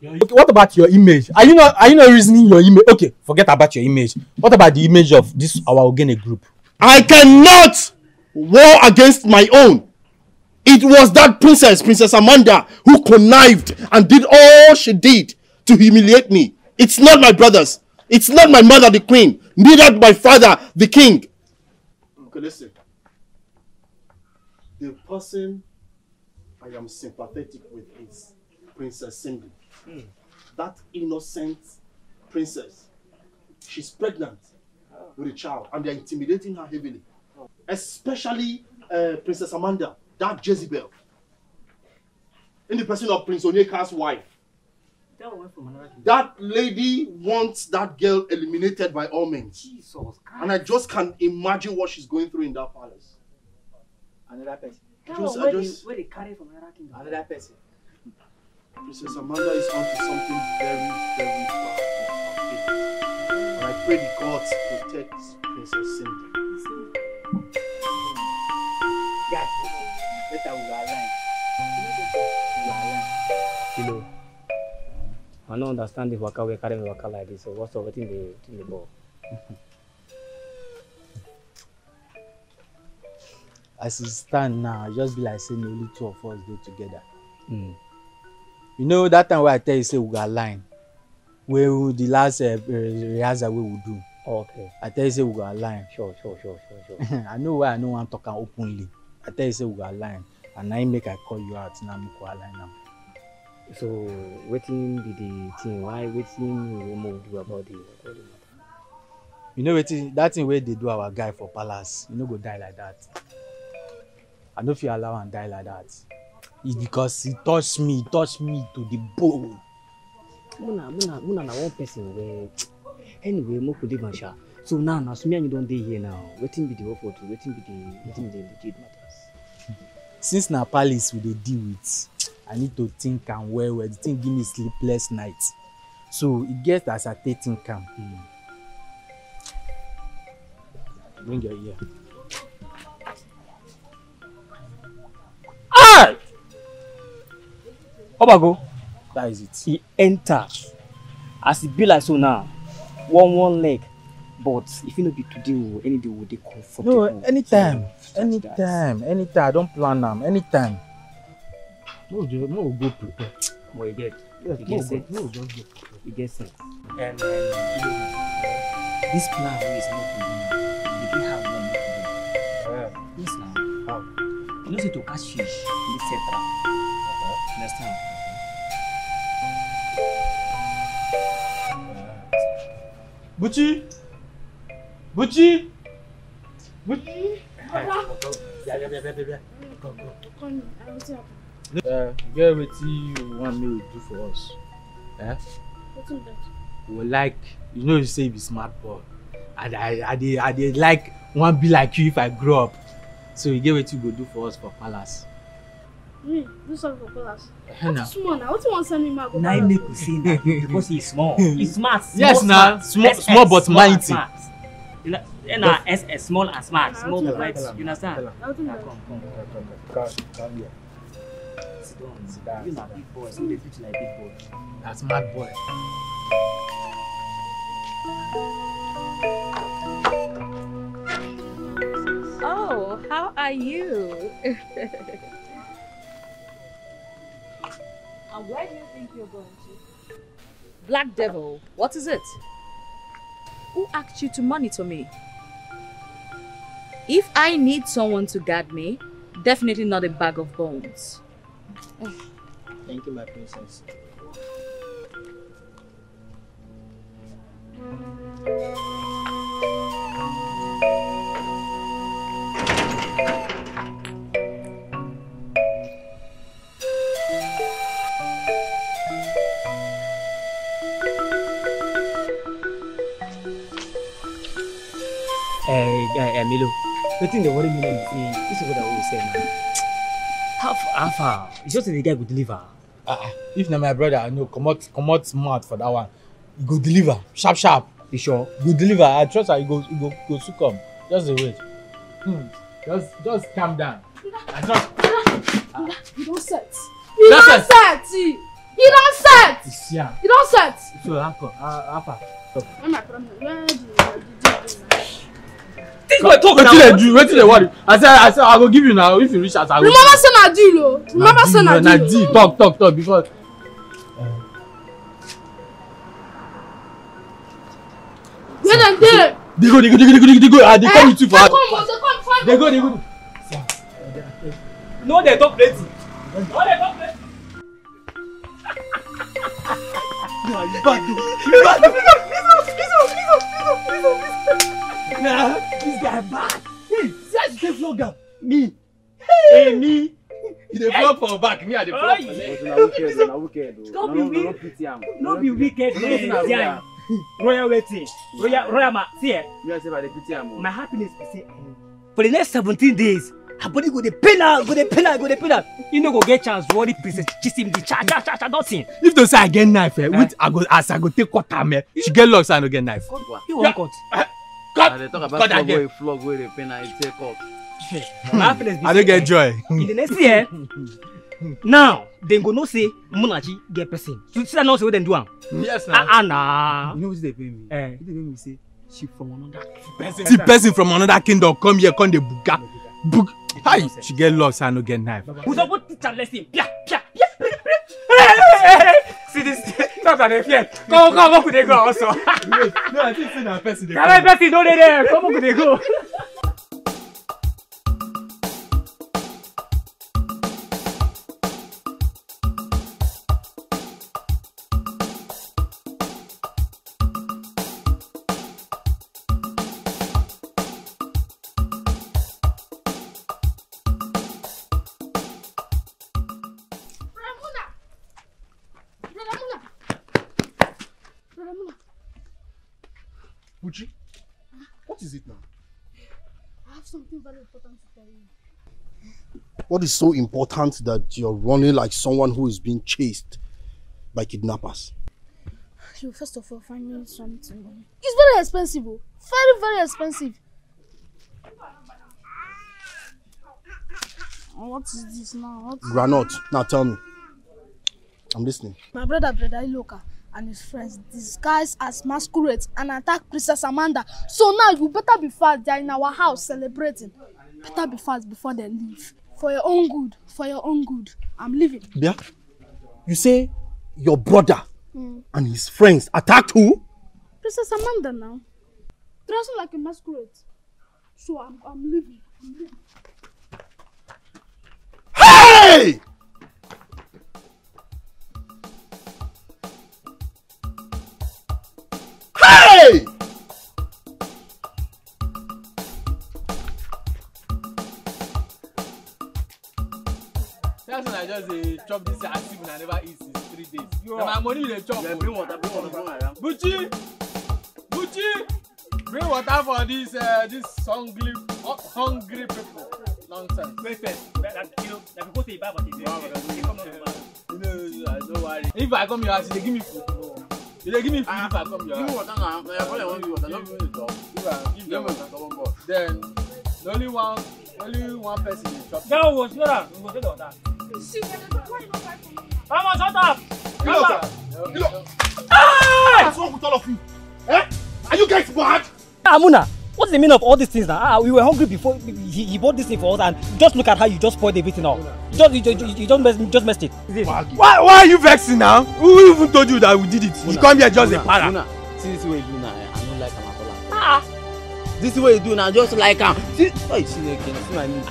Okay, what about your image? Are you not are you not reasoning your image? Okay, forget about your image. What about the image of this our Ogene group? I cannot war against my own. It was that princess, Princess Amanda, who connived and did all she did to humiliate me. It's not my brothers. It's not my mother, the queen. Neither my father, the king. Okay, listen. The person I am sympathetic with is Princess Simdi. That innocent princess. She's pregnant with a child and they're intimidating her heavily. Especially uh, Princess Amanda, that Jezebel. In the person of Prince Onyeka's wife. That one from another king. That lady wants that girl eliminated by all means. Jesus And I just can't imagine what she's going through in that palace. Another person. Just, one where, where they, they- where they carry from another kingdom. Another person. Princess Amanda is onto something very, very bad. And I pray the gods protect Princess Cindy. Guys, later we will align. We. Kilo. I don't understand if waka we carry waka like this. So what's up within the within the ball? As it stand now, e just be like say na only two of us dey together. Mm. You know that time wey I tell you say we go align, wey we the last uh, rehearsal wey we do. Okay. I tell you say we go align. Sure, sure, sure, sure, sure. <laughs> I know why I no wan talk am openly. I tell you say we go align and na im make I call you out now make we align am. So wetin be the thing? Why wetin we wan do about the about the matter? You know wetin that thing wey dey do our guy for palace, e no go die like that. I no fit allow am die like that. It's because he touch me, he touch me to the bone. Muna Muna Muna na one person wey anyway make we leave am sha. So now na so me and you don dey here now. Wetin be the for to? Wetin be the wetin be the legit matters? Since na palace we dey deal with, I need to think am well well. The thing give me sleepless night. So e get as I take think am. Mm. Bring your ear. Ah! Obago. That is it. He enter. As e be like so now, one one leg. But if e no be today o, any day we dey comfortable. No, anytime, anytime, anytime. I don plan am, anytime. No, no go prepare. But you get, Yes, you no get sense. no just go. You get sense. And um, you know, this plan is not You know say to catch fish, you need set trap. Understand? Buchi! Buchi! Buchi! Yeah, yeah, yeah, yeah, yeah. Go, go. Uh, get wetin you want me to do for us? Eh? We would like, you know you say you be smart boy. And I, I dey, I dey like wan be like you if I grow up. So you get wetin you go do for us for palace. Me, do something for palace. Eh, na. Small now. What you want to send me back? Na him make we say that because he small. He <laughs> smart. Small, Yes, na. smart. Small- small but small and mighty. You then na SS small and smart. Small but mighty. You understand? Now do come, come. Come, come here. Sit down. Sit down. You na big boy, so treat you like big boy. Na smart boy. Oh, how are you? <laughs> And where do you think you're going to? Black Devil, what is it? Who asked you to monitor me? If I need someone to guard me, definitely not a bag of bones. Thank you, my princess. Wetin dey worry me now be say this is what I always say now. How far? How far? It's just that the guy will deliver. Ah, if na my brother, I know comot comot mouth for that one. He go deliver sharp sharp. You sure? He go deliver. I trust am. He go he go go soon come. Just dey wait. Hmm. Just just calm down. I trust. You don't set. You don't it. set. You don't set. You see am. You don't set. So how? How how far? Think what talk wetin dey do wetin dey worry i say i say i go give you now if you reach out i go. Remember say na deal o. Remember say na na deal. deal talk talk talk before. Where dem dey? dey go dey go dey go dey go dey go i dey come with you for Dey house. dey dey go dey go. No, they talk plenty. No, they talk plenty. No, you bad o. You bad o. Please please please please o, please o. Nah, this guy bad. Hey, see as you take vlog am. Me. Hey, me. You dey vlog for back, me I dey vlog for leg. na wicked, na wicked. No be wicked. No be wicked. No be wicked. Royal waiting. Royal, royal ma. See eh. You say I dey pity am o. My happiness be say eh, for the next seventeen days, her body go dey pain her, go dey pain her, go dey pain her. You no go get chance worry Princess Chisimdi. Cha cha cha cha nothing. If to say I get knife, eh, which I go as I go take cut am, eh, she get luck say I no get knife. You wan cut? I dey talk about cut flog again. flog dey pain her, you take cut. My happiness be I no get joy. in the next year now dem go know say munachi get person so see that nonsense wey dem do am. Yes ah ah na. You know wetin dey pain me? Eh. Wetin dey pain me say she from another person see person from another kingdom come here come dey buga bug hi she get luck say i no get knife. we suppose teach am lesson pia pia pia pia pia. see this doctor dey fear come come make we dey go also. wait <laughs> no i think say na person dey carry person no dey there come make we dey go. What is so important that you're running like someone who is being chased by kidnappers? <sighs> You first of all find me something. It's very expensive. oh. Very, very expensive. Oh, what is this now? What? Granot, now tell me. I'm listening. My brother, brother Iloka, ah, and his friends disguised as masquerades and attack Princess Amanda. So now you better be fast. They are in our house celebrating. Better be fast before they leave. For your own good. For your own good. I'm leaving. Yeah? You say your brother Mm. and his friends attacked who? Princess Amanda now. Dressing like a masquerade. So I'm, I'm leaving. I'm leaving. Hey! Hey! When i just dey chop this as if una never eat since three days na my money you dey chop o. bring water bring water bring water. buchi buchi bring water for this uh, this hungry hu- hungry people nonsense. wait first you know na because say you buy but you dey you know i no worry if i come your house you dey give me food you dey give me food if i come your Give me house. water now. Na your brother wan give you water, no be me dey talk. give am give Give am me water, come on board. then na only one only one person dey chop. that was no am we go take the water. On shut up. come on. What's wrong with all of you? Eh? Are you guys mad? Amuna, what's the meaning of all these things now? Ah, we were hungry before he, he bought this thing for us and just look at how you just spoiled everything. You just, you, you, you just, mess, just messed it. why why are you vexing now who even told you that we did it you come here just dey para. Una, see this way you do now, eh, I no like am at all. Ah. This way you do now, just like am. See, oh, see again, see my knee.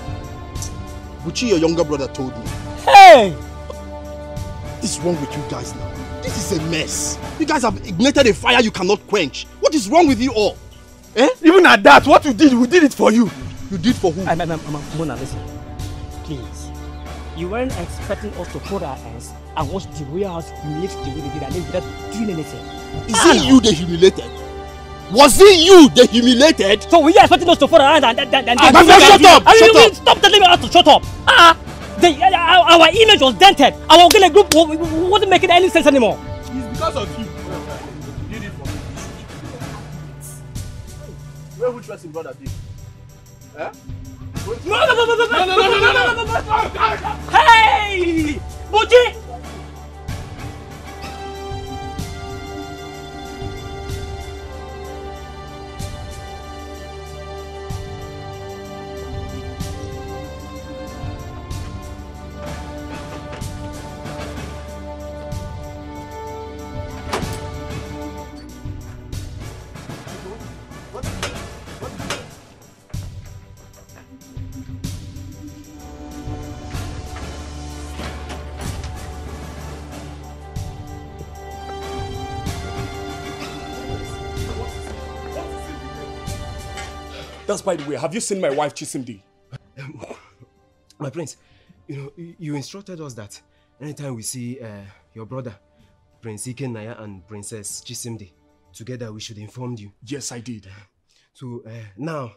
Buchi, your younger brother, told me. Hey! What is wrong with you guys now? This is a mess. You guys have ignited a fire you cannot quench. What is wrong with you all? Eh? Even at that, what we did, we did it for you. You did for who? I'm, I'm, I'm, Mona, listen. Please. You weren't expecting us to fold our hands and watch the royal house humiliate the way they did and then without doing anything. Is it you they humiliated? Was it you they humiliated? So were you expecting us to fold our hands and then... and, and, Ah, my friend, shut up! I Shut mean, up! Stop telling me how to shut up! Ah! The, uh, our, our image was dented. Our organic group wa- wa- wasn't making any sense anymore. It's because of you. You did it for me. Where which person brother did? Eh? No, no, no, no, no, no, no, no, no, no, no, no, no. Hey! Buji! That's by the way, have you seen my wife Chisimdi? <laughs> My prince, you know, you- you instructed us that anytime we see uh, your brother, Prince Ikenna and Princess Chisimdi, together we should inform you. Yes, I did. So uh, now,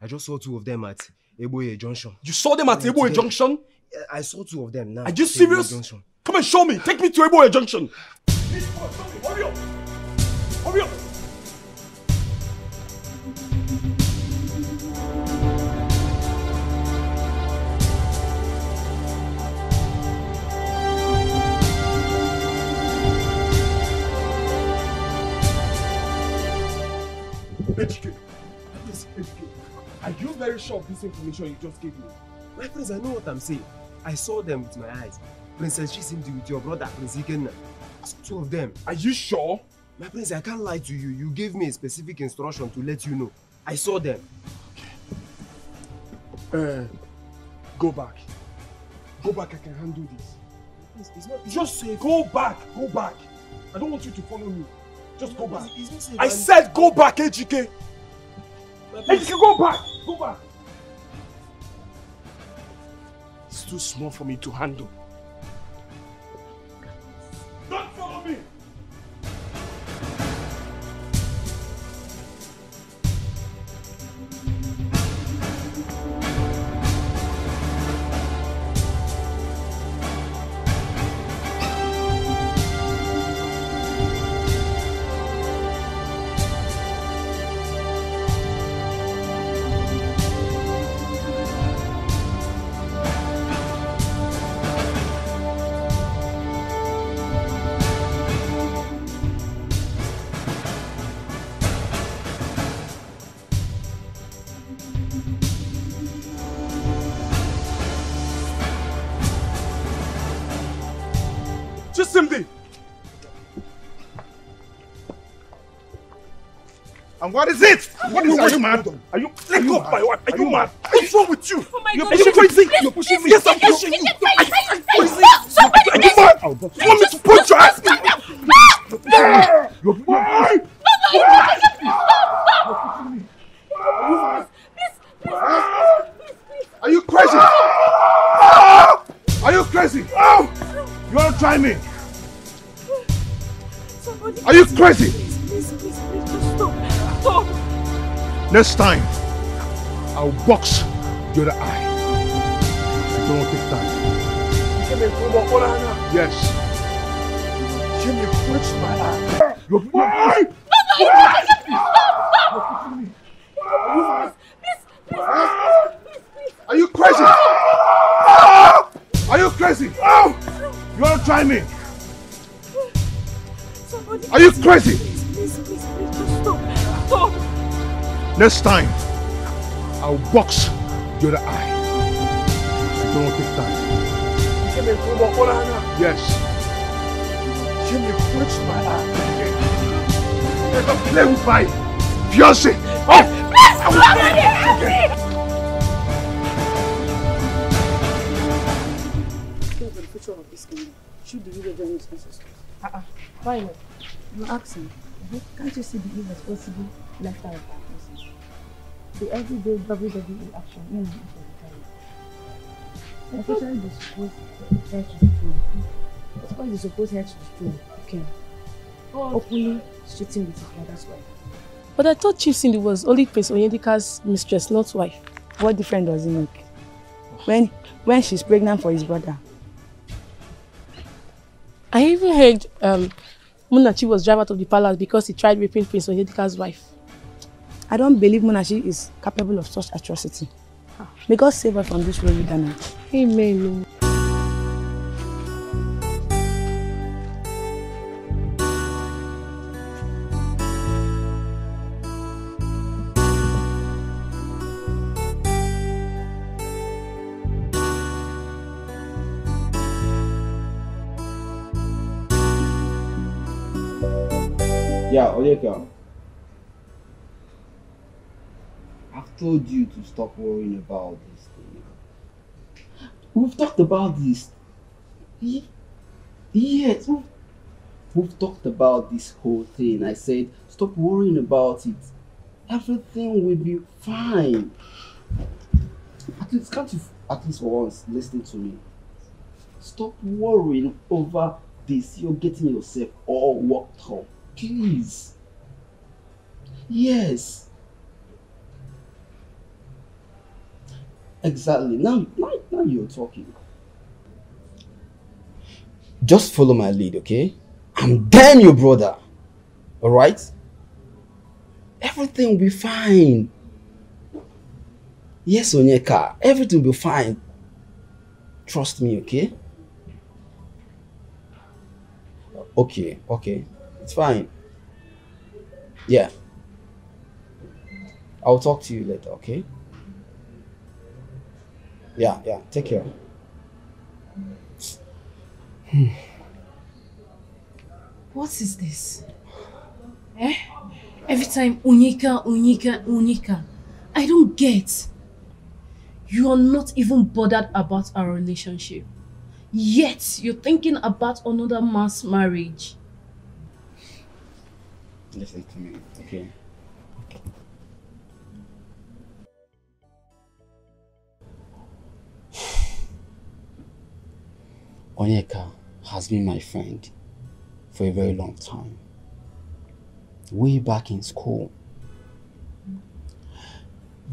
I just saw two of them at Eboye Junction. You saw them at Yeah, Eboye. Junction? I saw two of them now. Are you serious? Junction. Come and show me. Take me to Eboye Junction. Hurry up. Hurry up. HK, please, HK, are you very sure of this information you just gave me? My prince, I know what I'm saying. I saw them with my eyes. Princess Chisimdi with your brother, Prince Ikenna. Two of them. Are you sure? My prince, I can't lie to you. You gave me a specific instruction to let you know. I saw them. Uh, go back. Go back, I can handle this. It's not, Just say, go back, go back. I don't want you to follow me. Just go back. I said go back, HK. HK, go back, go back. It's too small for me to handle. Don't follow me. And what is it? What is Are are you you mad? mad? Are you let go of my wife? Are you mad? What's wrong with you? Oh my You're God. pushing Please, me. You're pushing me. Yes, I'm pushing you. please, Are you please, crazy? please, somebody Are you please. mad? You want me to punch your ass? You're mad. Are you crazy? Are you crazy? You want to try me? Are you crazy? Next time, I'll box your eye. I don't take time. Yes. Jimmy, punch my eye. You're mad. Are you crazy? Are you crazy? You want to try me? Are you crazy? Please, please, please, just stop. Stop. Next time, I'll box your eye. It don't take time. Yes. Jimmy, punch my eye. Let us play with my fiancé. Oh! Somebody help me! for the future of this kingdom. Should the leader join his ancestors? Uh-uh. Why not? You ask him. Can't you see the irresponsible lifestyle of our person? The everyday WWE action in and out of the time. Especially the supposed heir to the throne. Especially the supposed heir to the throne, Ken. Openly cheating with his mother's wife. But I thought Chisimdi was only Prince Onyedika's mistress, not wife. What difference does it make? when when she's pregnant for his brother. I even heard um, Munachi was driven out of the palace because he tried raping Prince Onyedika's wife. I don't believe Munachi is capable of such atrocity. Ah. May God save her from this world Dana. Amen. Yeah, Onyeka. Told you to stop worrying about this thing. We've talked about this. Yes, we've, talked about this whole thing. I said, stop worrying about it. Everything will be fine. At least, can't you, at least for once, listen to me? Stop worrying over this. You're getting yourself all worked up. Please. Yes. Exactly. Now, now, now you're talking. Just follow my lead, okay? I'm damn your brother. Alright? Everything will be fine. Yes, Onyeka. Everything will be fine. Trust me, okay? Okay, okay. It's fine. Yeah. I'll talk to you later, okay? Yeah, yeah. Take care. What is this? Eh? Every time Unika, Unika, Unika. I don't get. You are not even bothered about our relationship. Yet you're thinking about another mass marriage. Listen to me, okay? Onyeka has been my friend for a very long time. Way back in school.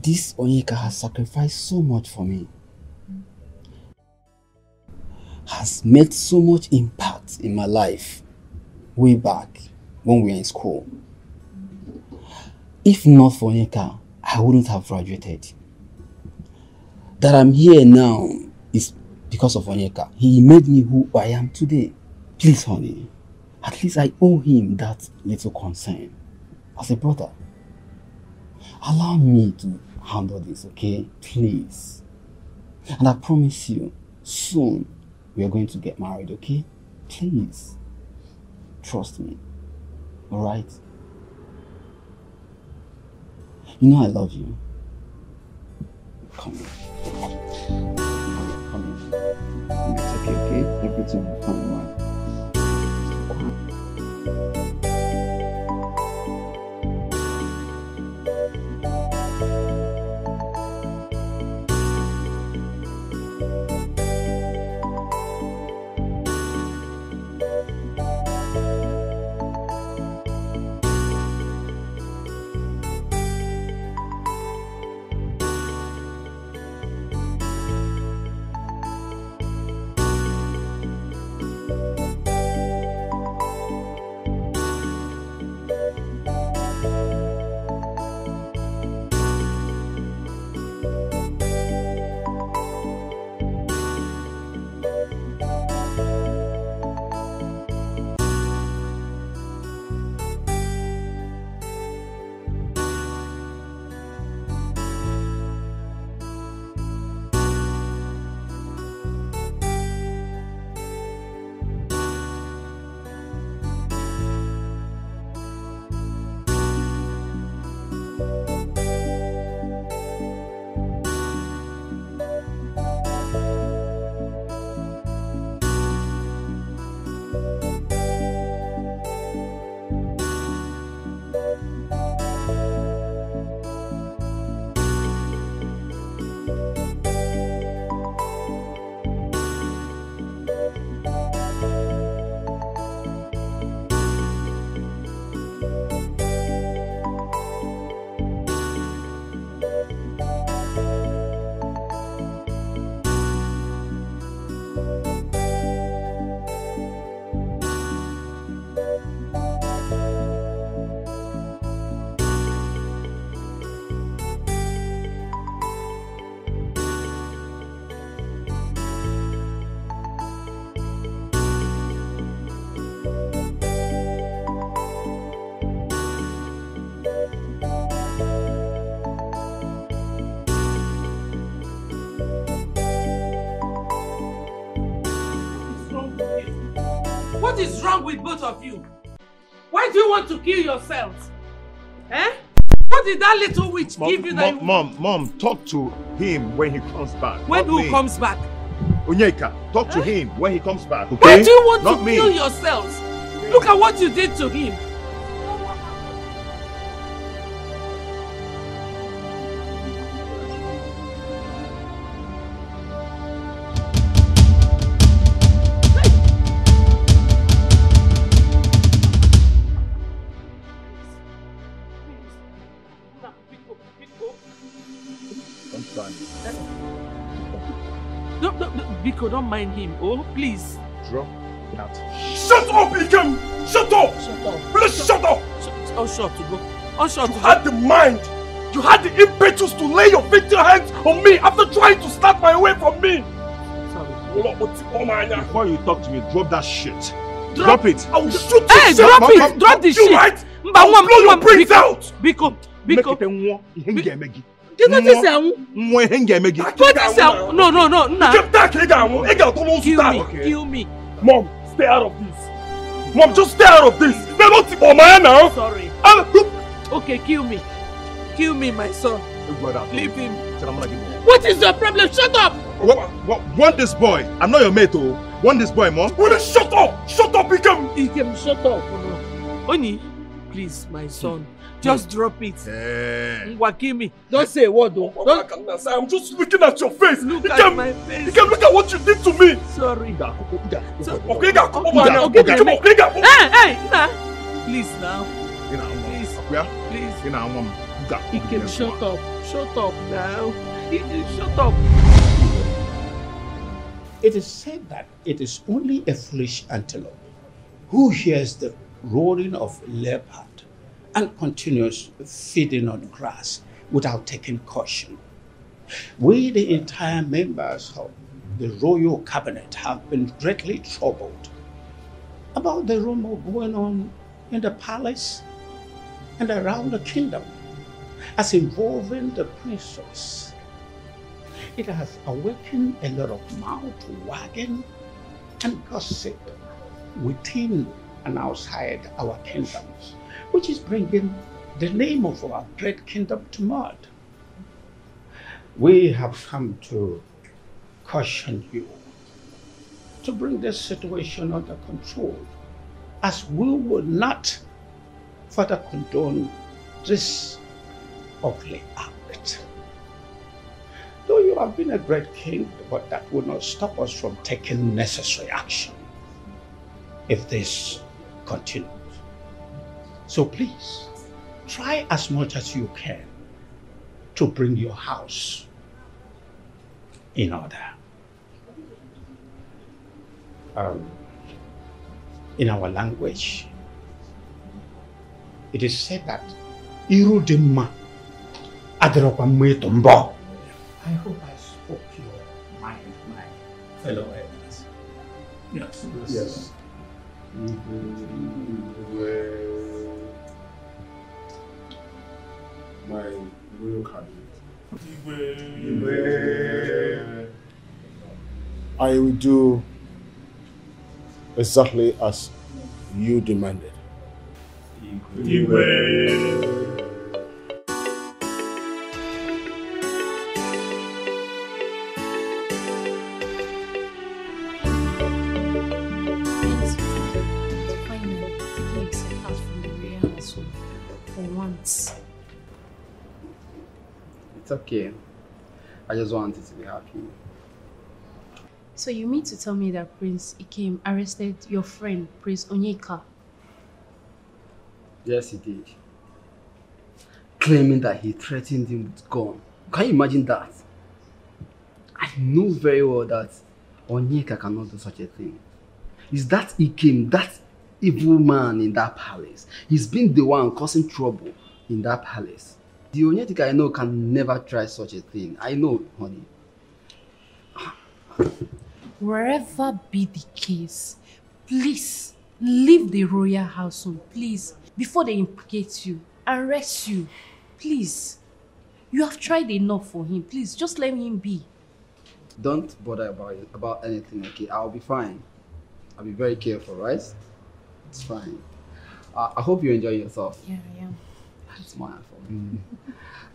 This Onyeka has sacrificed so much for me. Has made so much impact in my life way back when we were in school. If not for Onyeka, I wouldn't have graduated. That I'm here now is because of Onyeka. He made me who I am today. Please, honey, at least I owe him that little concern. As a brother, allow me to handle this, okay? Please. And I promise you, soon we are going to get married, okay? Please. Trust me. Alright? You know I love you. Come here. It's okay, okay? Everything will be fine, man. Want to kill yourselves? Eh? What did that little witch Mom, give you that mom, you... mom, mom, talk to him when he comes back. When not who me. comes back? Onyeka, talk to him when he comes back. Okay? Why do you want not to me. kill yourselves? Look at what you did to him. Mind him. Oh, please. Drop that. Shut up, Ikem! Shut up! Shut up. Please shut up! Oh, short to go. Oh, short You to had the mind! You had the impetus to lay your victim hands on me after trying to snatch my way from me! Sorry. Before you talk to me, drop that shit. Drop, it. I will shoot you! Hey, drop it! mom, drop the you shit! right? I'll nwa m- blow your nwa m, brains Biko, out! Biko, Biko. Mekete nwa ihe m ga-eme gị. Kedu ka isi anwụ? Nwa ihe m ga-eme gị. What is anwụ? No, no, no, nna. Ike taa ka ị ga-anwụ! Ị ga-atọ n'ụzọ Kill me, kill me. Mom, stay out of this! Mom, just stay out of this! They're not for my now! Sorry. Ah, okay, kill me. Kill me, my son. Leave him. I'm not giving up. What is your problem? Shut up! What, what, want this boy? I'm not your mate, oh. Want this boy, mom? Will you shut up? Shut up, Ikem! Ikem, shut up. Oni, please, my son. Just mm. drop it. Eh. Ngwa, kill. Don't say a word, though. Don't... I'm just looking at your face! Look Ikem, at my face. Ikem, look at what you did to me! Sorry. Okay, ga akụkọ m anya! Okay, Ikem, okay, ga Hey, hey, nah. Please now. Ị na-anwa m. Please. Please. Ị na-anwa Ikem, shut up. Shut up now. Shut up. It is said that it is only a foolish antelope who hears the roaring of leopard and continues feeding on grass without taking caution. We, the entire members of the royal cabinet, have been greatly troubled about the rumor going on in the palace and around the kingdom as involving the princess. It has awakened a lot of mouth wagging and gossip within and outside our kingdoms, which is bringing the name of our great kingdom to mud. We have come to caution you to bring this situation under control, as we will not further condone this ugly act. Though you have been a great king, but that will not stop us from taking necessary action if this continues. So please, try as much as you can to bring your house in order. Um, in our language, it is said that iru dị mma adịrọkwa mma. I hope I spoke your mind, my fellow elders. Yes. Yes. My royal cabinet. I will do exactly as you demanded. Please, It's okay. I just wanted to be happy. So you mean to tell me that Prince Ikem arrested your friend, Prince Onyeka? Yes, he did. Claiming that he threatened him with gun. Can you imagine that? I know very well that Onyeka cannot do such a thing. It's that Ikem, that evil man in that palace. He's been the one causing trouble in that palace. The Onyeka I know can never try such a thing. I know, honey. Wherever be the case, please leave the royal household, please, before they implicate you, arrest you. Please. You have tried enough for him. Please, just let him be. Don't bother about it, about anything, okay? I'll be fine. I'll be very careful, right? It's fine. Uh, I hope you enjoy yourself. Yeah, yeah. It's my fault.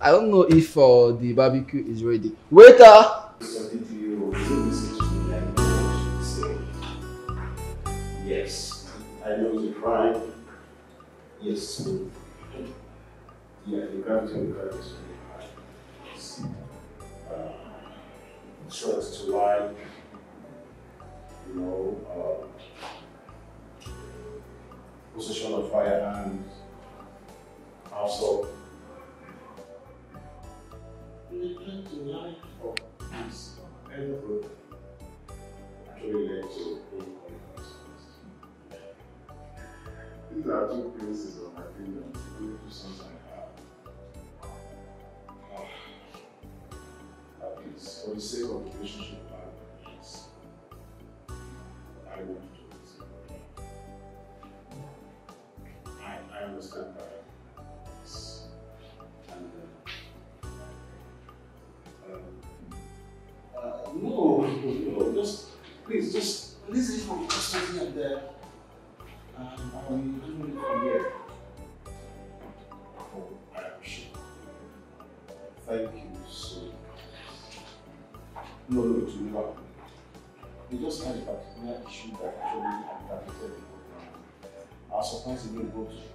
I don't know if uh, the barbecue is ready. Waiter! Yes, I know the crime. Yes. Yeah, the gravity of the crime is really high. Yes. Uh, threats to life, you know, uh, possession of firearms, also neglect to life or peace, of it actually led to pain These are two places of my kingdom. Going through something that. At least, for the sake of relationship have, yes. I want to do. I, I understand that. And, uh, uh, no, no, just, please, just listen from the custody and there. Um, I will handle it from here. Oh, I appreciate it. Thank you so much. No, no, to never. They just had a particular issue that actually the program. I was surprised it didn't go to.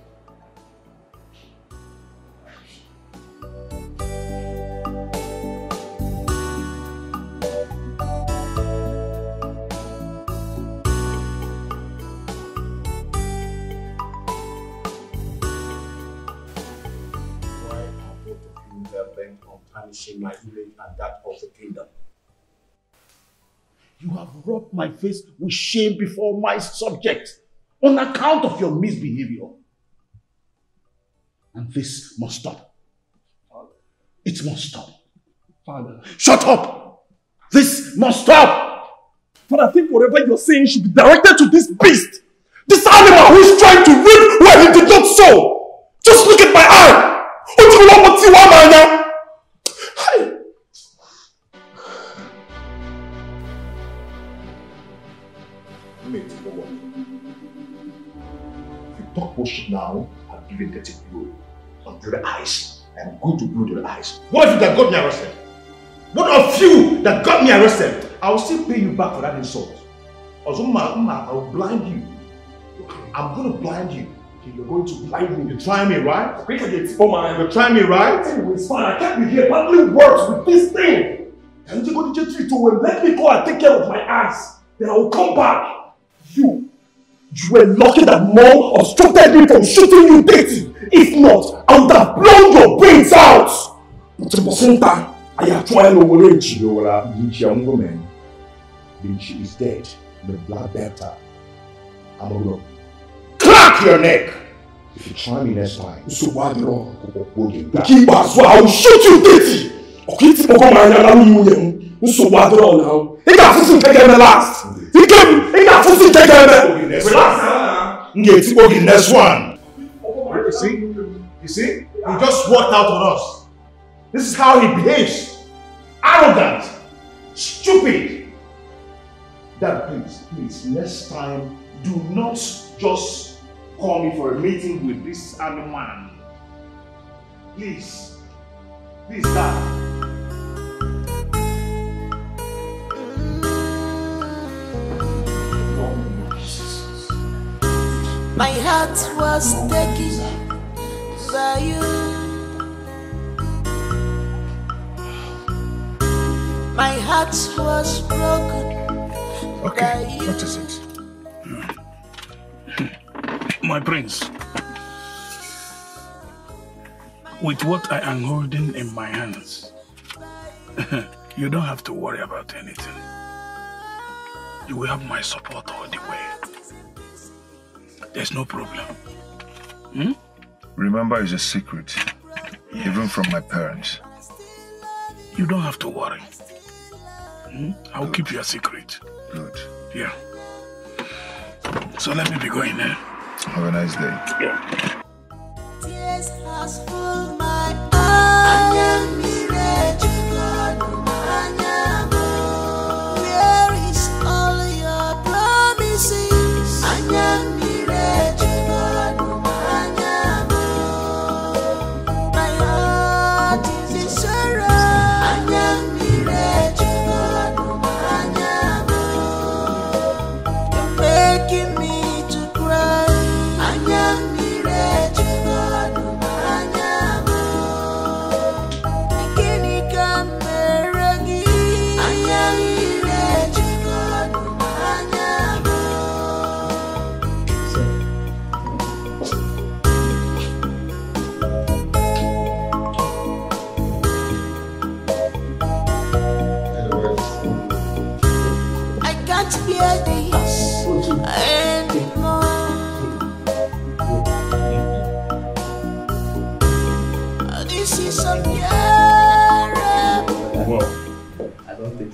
Tarnishing my image and that of the kingdom? You have rubbed my face with shame before my subjects on account of your misbehavior. And this must stop. It must stop. Father. Shut up! This must stop! But I think whatever you're saying should be directed to this beast. This animal who is trying to reap where he did not sow. Just look at my eye. Give dirty blow. On your eyes. I'm going to blow your eyes. What of you that got me arrested? What of you that got me arrested? I will still pay you back for that insult. Also, ma, ma, I will blind you. I'm going to blind you. You're going to blind me. You're trying me, right? Quick again, oh man. You're trying me, right? Anyway, it's fine. I can't be here battling words with this thing. Can you go to J3 to let me go and take care of my eyes? Then I will come back. You, were lucky that mom obstructed me from shooting you dirty. If not, I would have blown your brains out. Ntibosenta, I have tried over Vinci. Vinci woman. Vinci is dead. The black better. I'm gonna crack your neck. If you try me next time, so why you Keep us, I will shoot you dirty. Okay, it's Poko Manya, na nwunye m. Nsogbu adịrọ now. Ị ga-afụsị nke ga-eme last. Ike m, ị ga-afụsị nke ga-eme. M ga-etikpo gị next one. You see? You see? He just walked out on us. This is how he behaves. Arrogant. Stupid. Dad, please, please, next time, do not just call me for a meeting with this man. Please. Please, Dad. My heart was taken by you. My heart was broken by Okay, you. what is it? My prince, with what I am holding in my hands, <laughs> you don't have to worry about anything. You will have my support all the way. There's no problem. Hmm? Remember, it's a secret, even from my parents. You don't have to worry. Hmm? I'll keep your secret. Good. Yeah. So let me be going, eh? Have a nice day. Yeah.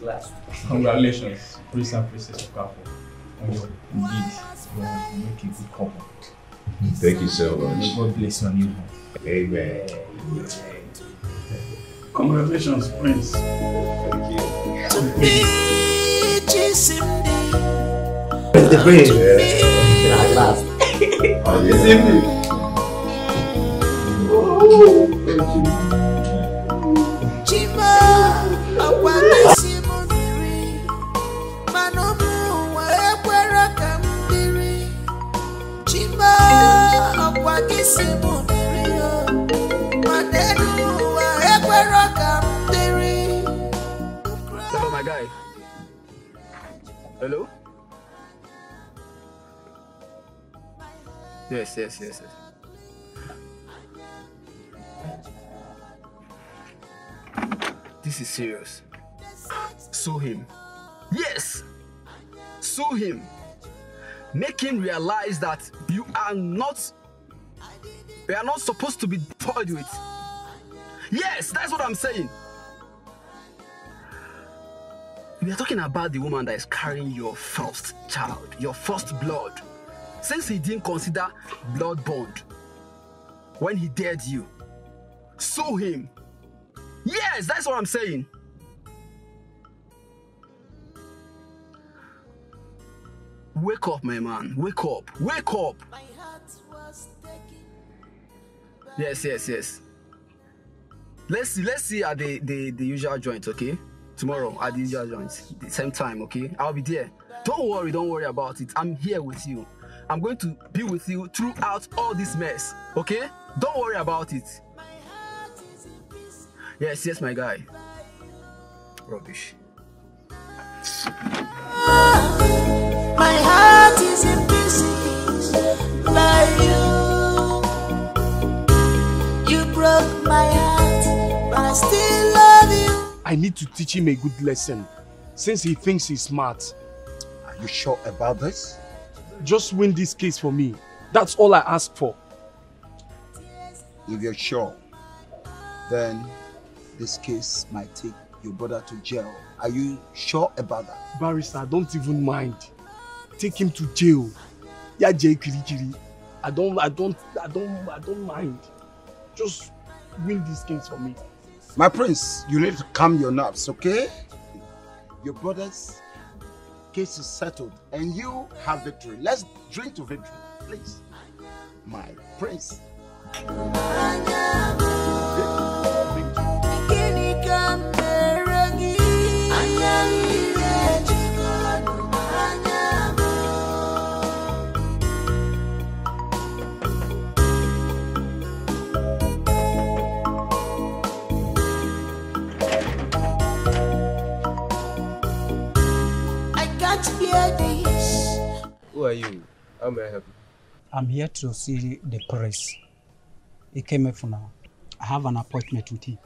Last. Congratulations, Prince and Princess of Kapo. On your indeed, you are making good couple. Thank you so much. May God bless your new home. Amen. Congratulations, Prince. Chisimdi. The prince. At last. This evening. Chima, Yes, yes, yes, yes. This is serious. Sue him. Yes! Sue him. Make him realize that you are not you are not supposed to be toyed with. Yes, that's what I'm saying. We are talking about the woman that is carrying your first child, your first blood. Since he didn't consider blood bond when he dared you, sue him. Yes, that's what I'm saying. Wake up, my man. Wake up. Wake up. Yes, yes, yes. Let's see. Let's see at the the, the usual joint, okay? Tomorrow at the usual joint, the same time, okay? I'll be there. Don't worry. Don't worry about it. I'm here with you. I'm going to be with you throughout all this mess, okay? Don't worry about it. Yes, yes, my guy. Rubbish. My heart is in pieces by you. You broke my heart, but I still love you. I need to teach him a good lesson since he thinks he's smart. Are you sure about this? Just win this case for me. That's all I ask for. If you're sure, then this case might take your brother to jail. Are you sure about that? Barrister, don't even mind. Take him to jail. Yeah, Jay Kirikiri. I don't, I don't, I don't, I don't mind. Just win this case for me. My prince, you need to calm your nerves, okay? Your brother's case is settled and you have victory. Let's drink to victory, please. My prince. Who are you? How may I help you? I'm here to see the prince. He came here for now. I have an appointment with him.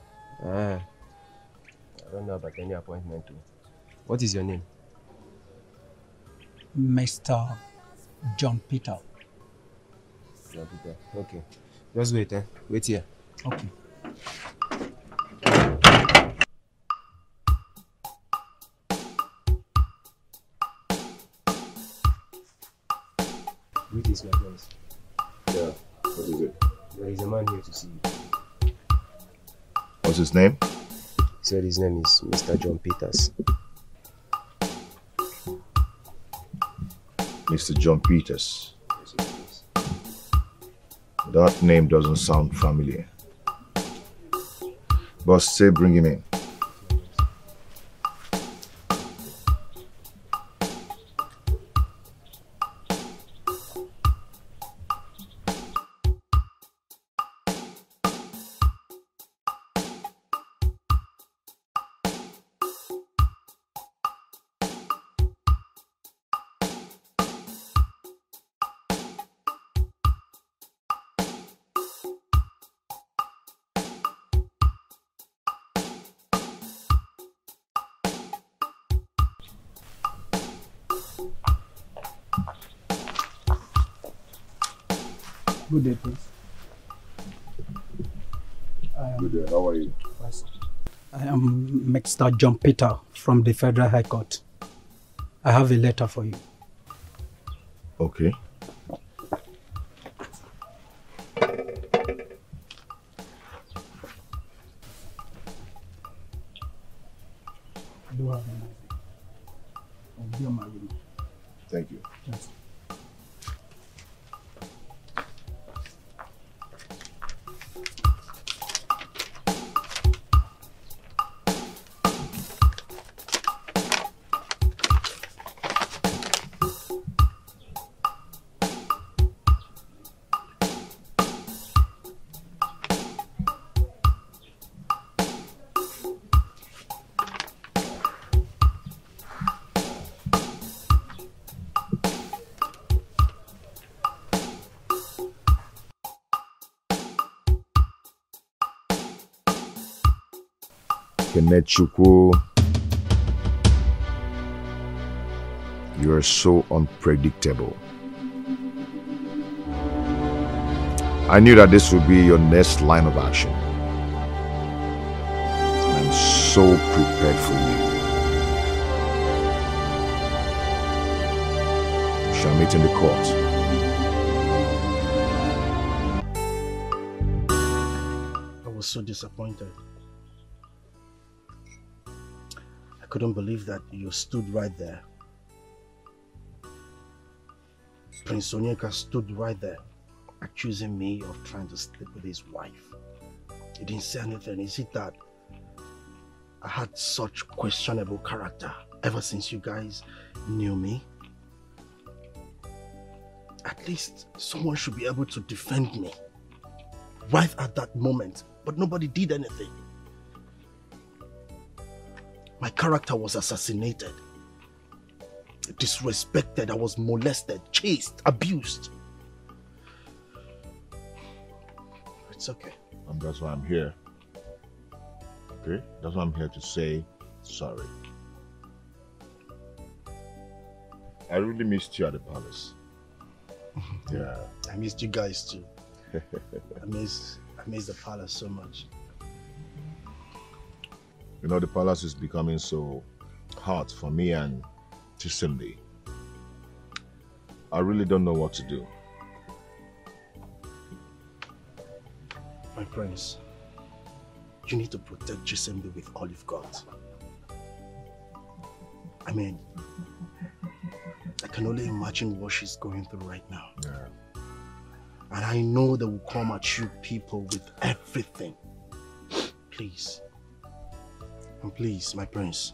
Ah, I don't know about any appointment. too. What is your name? Mr. John Peter. John Peter. Okay. Just wait, eh? Wait here. Okay. Greetings, my friends. Yeah, what is it? There is a man here to see you. What's his name? He said his name is Mr. John Peters. Mr. John Peters. That name doesn't sound familiar. But say bring him in. Good day, please. Good day. How are you? I am Mr. John Peter from the Federal High Court. I have a letter for you. Okay. Kenechukwu, you are so unpredictable. I knew that this would be your next line of action. I'm so prepared for you. We shall meet in the court. I was so disappointed. Couldn't believe that you stood right there. Prince Onyeka stood right there, accusing me of trying to sleep with his wife. He didn't say anything. Is it that I had such questionable character ever since you guys knew me? At least someone should be able to defend me right at that moment, but nobody did anything. My character was assassinated, disrespected, I was molested, chased, abused. It's okay. And that's why I'm here. Okay? That's why I'm here to say sorry. I really missed you at the palace. <laughs> Yeah. I missed you guys too. <laughs> I miss I miss the palace so much. You know, the palace is becoming so hot for me and Chisimdi. I really don't know what to do. My prince, you need to protect Chisimdi with all you've got. I mean, I can only imagine what she's going through right now. Yeah. And I know they will come at you people with everything. Please. And please, my prince.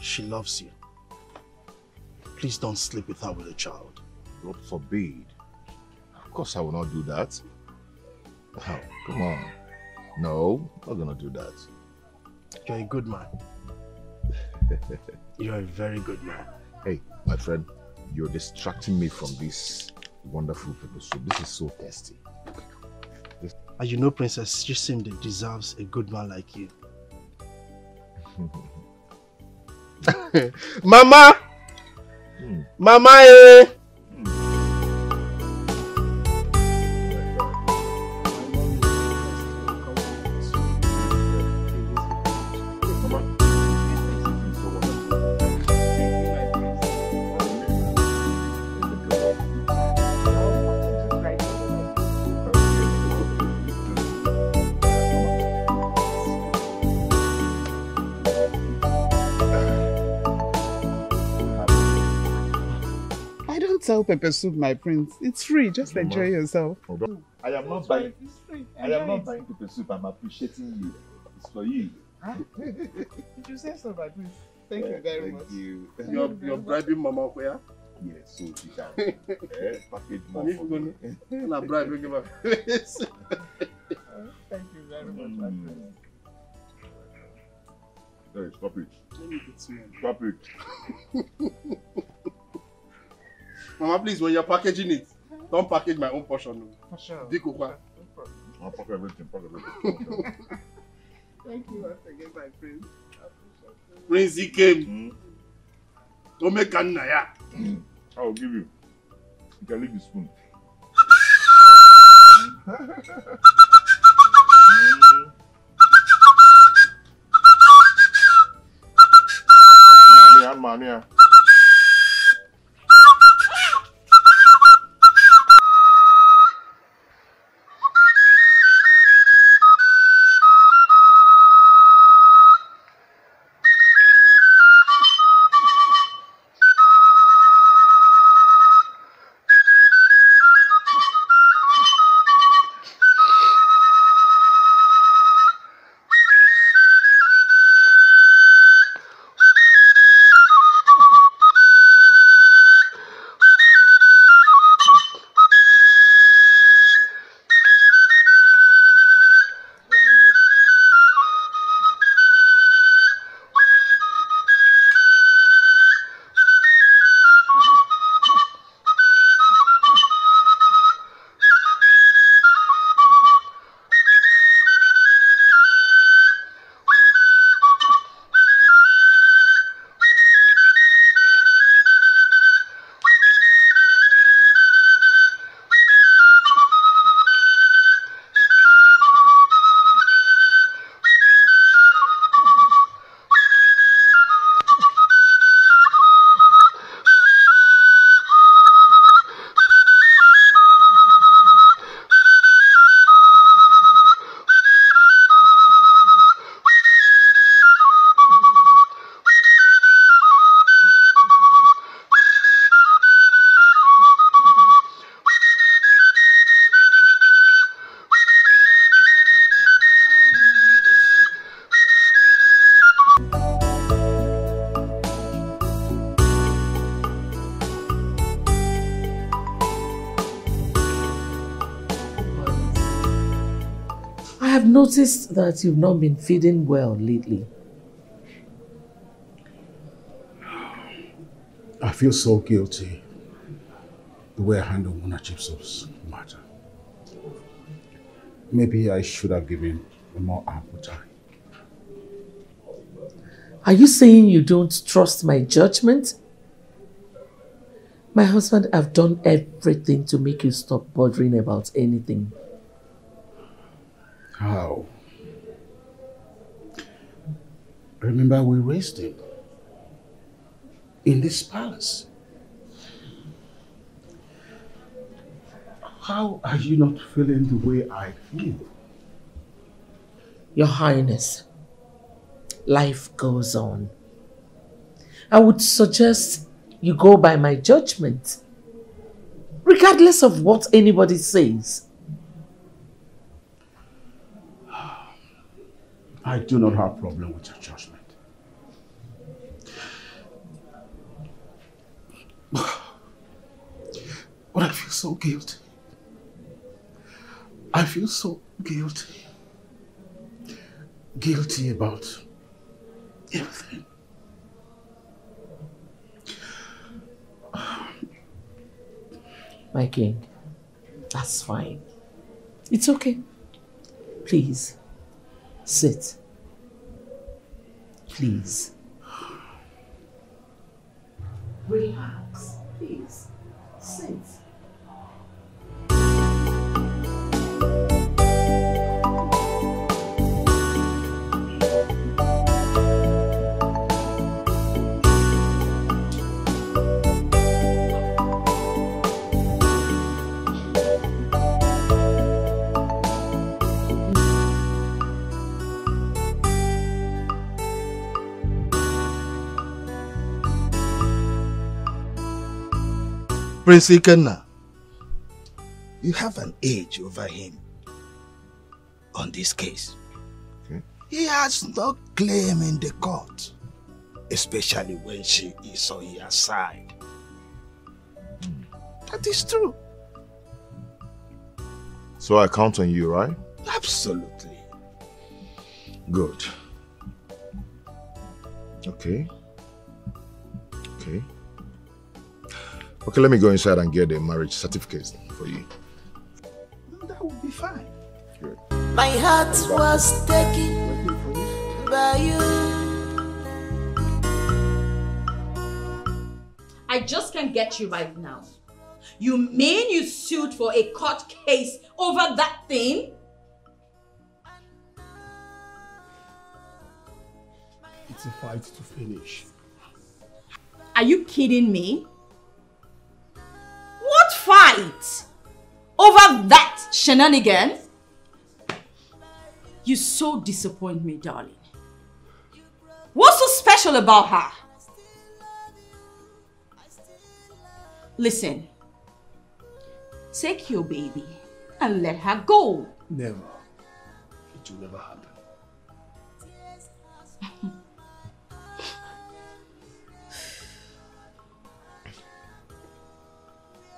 She loves you. Please don't sleep with her with a child. God forbid. Of course I will not do that. Oh, come on. No, I'm not gonna do that. You're a good man. <laughs> You're a very good man. Hey, my friend, you're distracting me from this wonderful pepper soup. This is so tasty. And you know Princess Chisimdi deserves a good man like you. <laughs> Mama! Mama eh! Sell pepper soup, my prince. It's free. Just enjoy yourself. I am not buying. I am not buying pepper soup. I'm appreciating you. It's for you. <laughs> Did you say so, my prince? Thank you very Thank much. you. Thank You're, you. You're bribing Mama where? Yes, so she can <laughs> eh, package more And if for me. gonna, gonna bribe, you give her. Thank you very much, my Mm. prince. Hey, stop it. Let me get some. Stop it. <laughs> Mama, please, when you're packaging it, don't package my own portion. No. For sure. Dick, okay? I'll pack everything, pack everything. Thank you once again, my prince. Prince, he came. Mm. Don't make a naya. Mm. I'll give you. You can leave the spoon. mm. Almania, Almania. Noticed that you've not been feeding well lately. I feel so guilty the way I handled Mona Chips's matter. Maybe I should have given a more ample time. Are you saying you don't trust my judgment? My husband I've done everything to make you stop bothering about anything. How? Remember we raised him in this palace. How are you not feeling the way I feel? Your Highness, life goes on. I would suggest you go by my judgment, regardless of what anybody says. I do not have problem with your judgment. <sighs> But I feel so guilty. I feel so guilty. Guilty about everything. <sighs> My king, that's fine. It's okay. Please, sit. Please. Relax, please. Sit. Prince Ikenna, you have an edge over him on this case. He has no claim in the court, especially when she is on your side. Hmm. That is true. So I count on you, right? Absolutely. Good. Okay. Okay. Okay, let me go inside and get the marriage certificate for you. That would be fine. My heart was taken by you. I just can't get you right now. You mean you sued for a court case over that thing? It's a fight to finish. Are you kidding me? What fight? Over that shenanigan? You so disappoint me, darling. What's so special about her? Listen, take your baby and let her go. Never. It will never happen.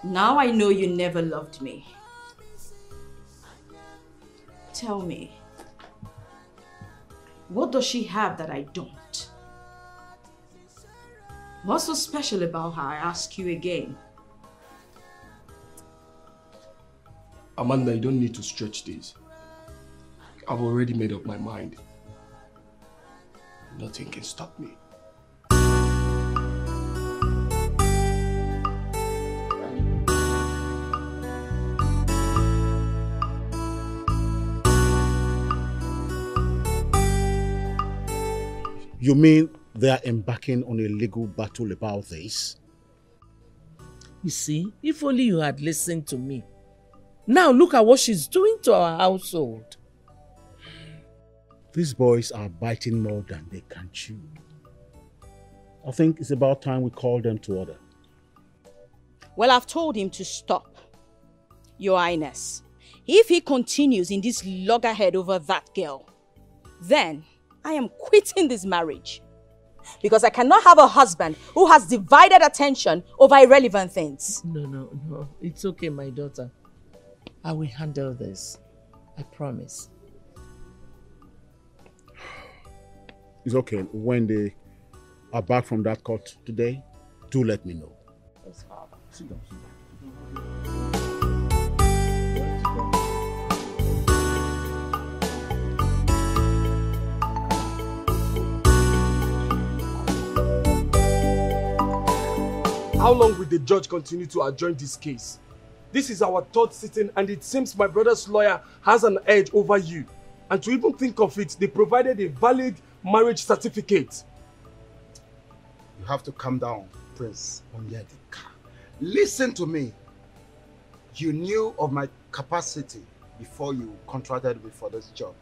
Now I know you never loved me. Tell me, what does she have that I don't? What's so special about her? I ask you again. Amanda, you don't need to stretch this. I've already made up my mind. Nothing can stop me. You mean they are embarking on a legal battle about this? You see, if only you had listened to me. Now look at what she's doing to our household. These boys are biting more than they can chew. I think it's about time we call them to order. Well, I've told him to stop. Your Highness, if he continues in this loggerhead over that girl, then I am quitting this marriage. Because I cannot have a husband who has divided attention over irrelevant things. No, no, no. It's okay, my daughter. I will handle this. I promise. It's okay. When they are back from that court today, do let me know. Yes, Father. Sit down, sit How long will the judge continue to adjourn this case? This is our third sitting and it seems my brother's lawyer has an edge over you. And to even think of it, they provided a valid marriage certificate. You have to calm down, Prince Onyedika. Listen to me. You knew of my capacity before you contracted me for this job.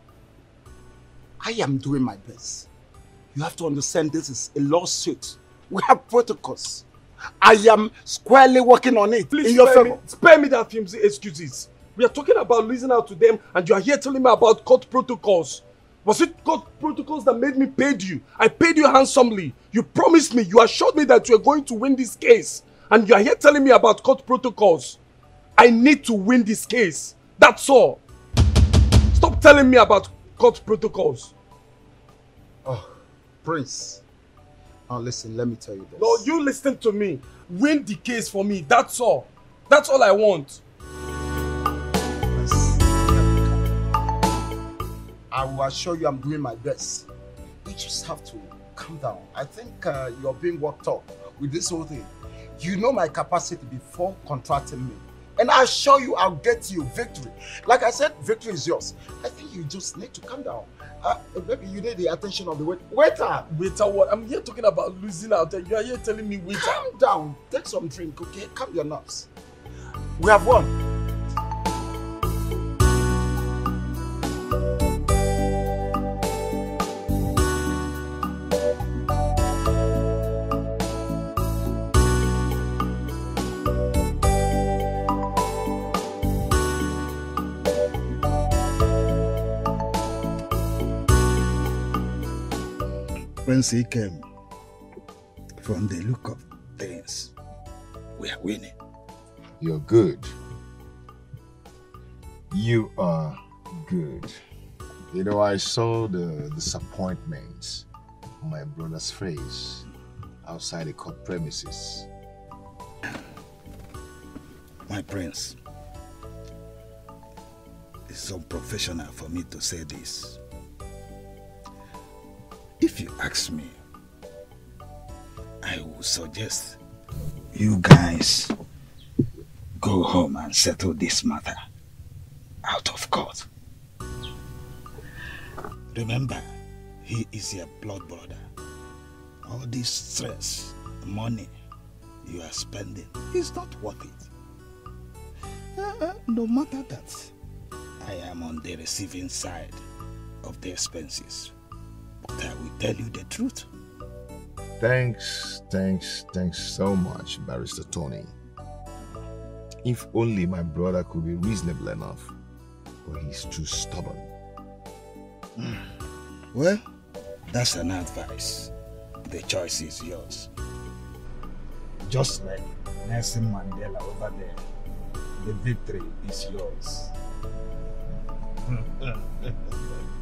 I am doing my best. You have to understand this is a lawsuit. We have protocols. I am squarely working on it Please in your spare favor. me, spare me that flimsy excuses. We are talking about losing out to them and you are here telling me about court protocols. Was it court protocols that made me pay you? I paid you handsomely. You promised me, you assured me that you are going to win this case. And you are here telling me about court protocols. I need to win this case. That's all. Stop telling me about court protocols. Oh, Prince. Now listen, let me tell you this. No, you listen to me. Win the case for me. That's all. That's all I want. I will assure you I'm doing my best. You just have to calm down. I think uh, you're being worked up with this whole thing. You know my capacity before contracting me. And I assure you I'll get you victory. Like I said, victory is yours. I think you just need to calm down. Uh, maybe you need the attention of the wait- waiter. Waiter what? I'm here talking about losing out and you are here telling me waiter. Calm down. Take some drink, okay? Calm your nerves. We have won. Prince Ikem, from the look of things, we are winning. You're good. You are good. You know, I saw the disappointment on my brother's face outside the court premises. My prince, it's unprofessional for me to say this. If you ask me, I would suggest you guys go home and settle this matter out of court. Remember, he is your blood brother. All this stress, money you are spending is not worth it. Uh, no matter that, I am on the receiving side of the expenses. I will tell you the truth. Thanks, thanks, thanks so much, Barrister Tony. If only my brother could be reasonable enough, but he's too stubborn. <sighs> Well, that's an advice. The choice is yours. Just like Nelson Mandela over there, the victory is yours. <laughs>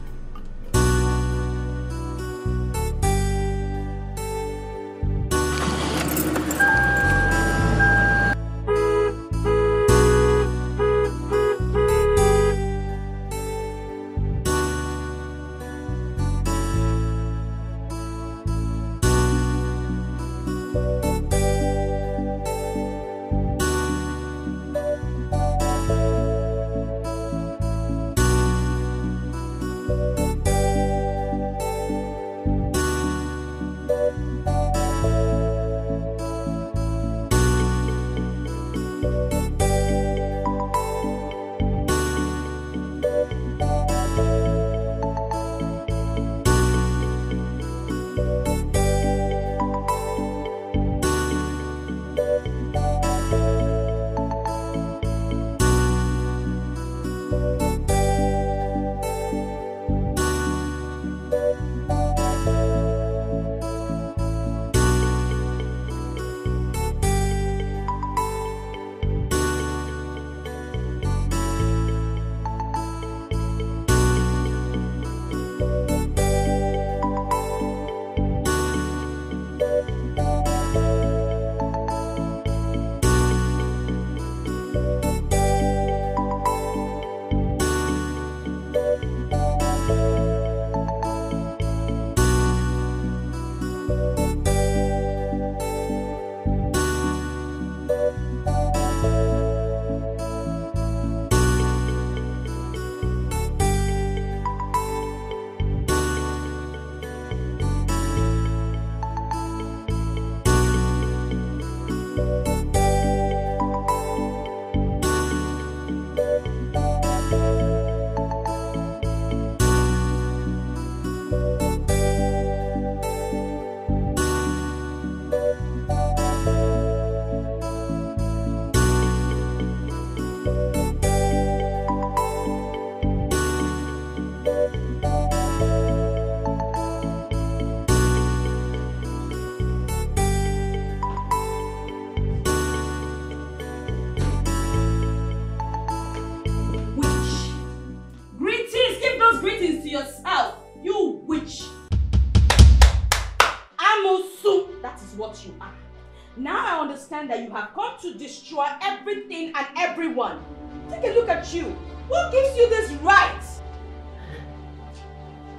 understand that you have come to destroy everything and everyone. Take a look at you. Who gives you this right?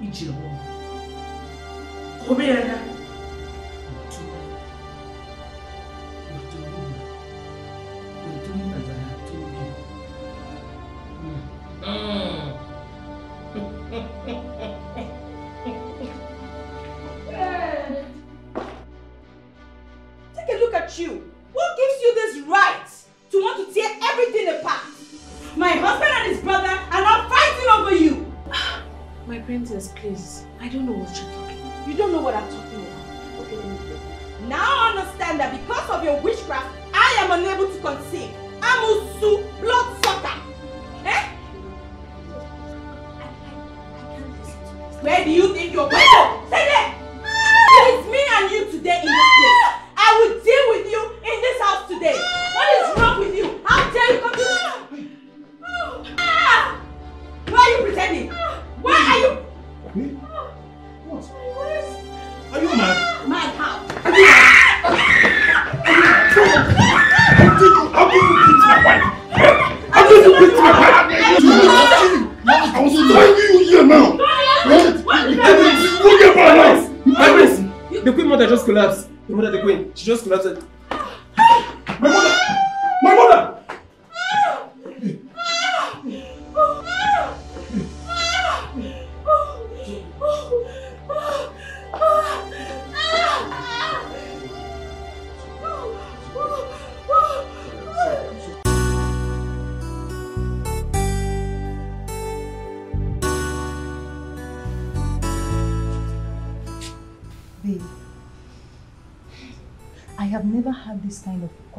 Ijewo. Omeana. Take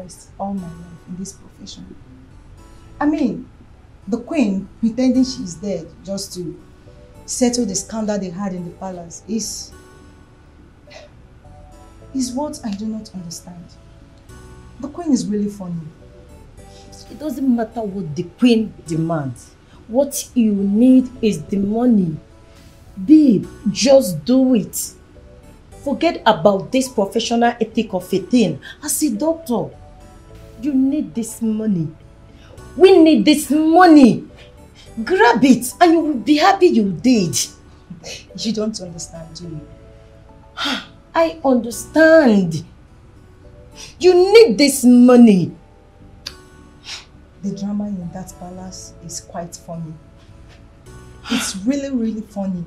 request all my life in this profession. I mean, the queen pretending she's dead just to settle the scandal they had in the palace is is what I do not understand. The queen is really funny. It doesn't matter what the queen demands. What you need is the money. Babe, just do it. Forget about this professional ethic of a thing. As a doctor, you need this money. We need this money. Grab it and you will be happy you did. You don't understand, do you? <sighs> I understand. You need this money. The drama in that palace is quite funny. It's really, really funny.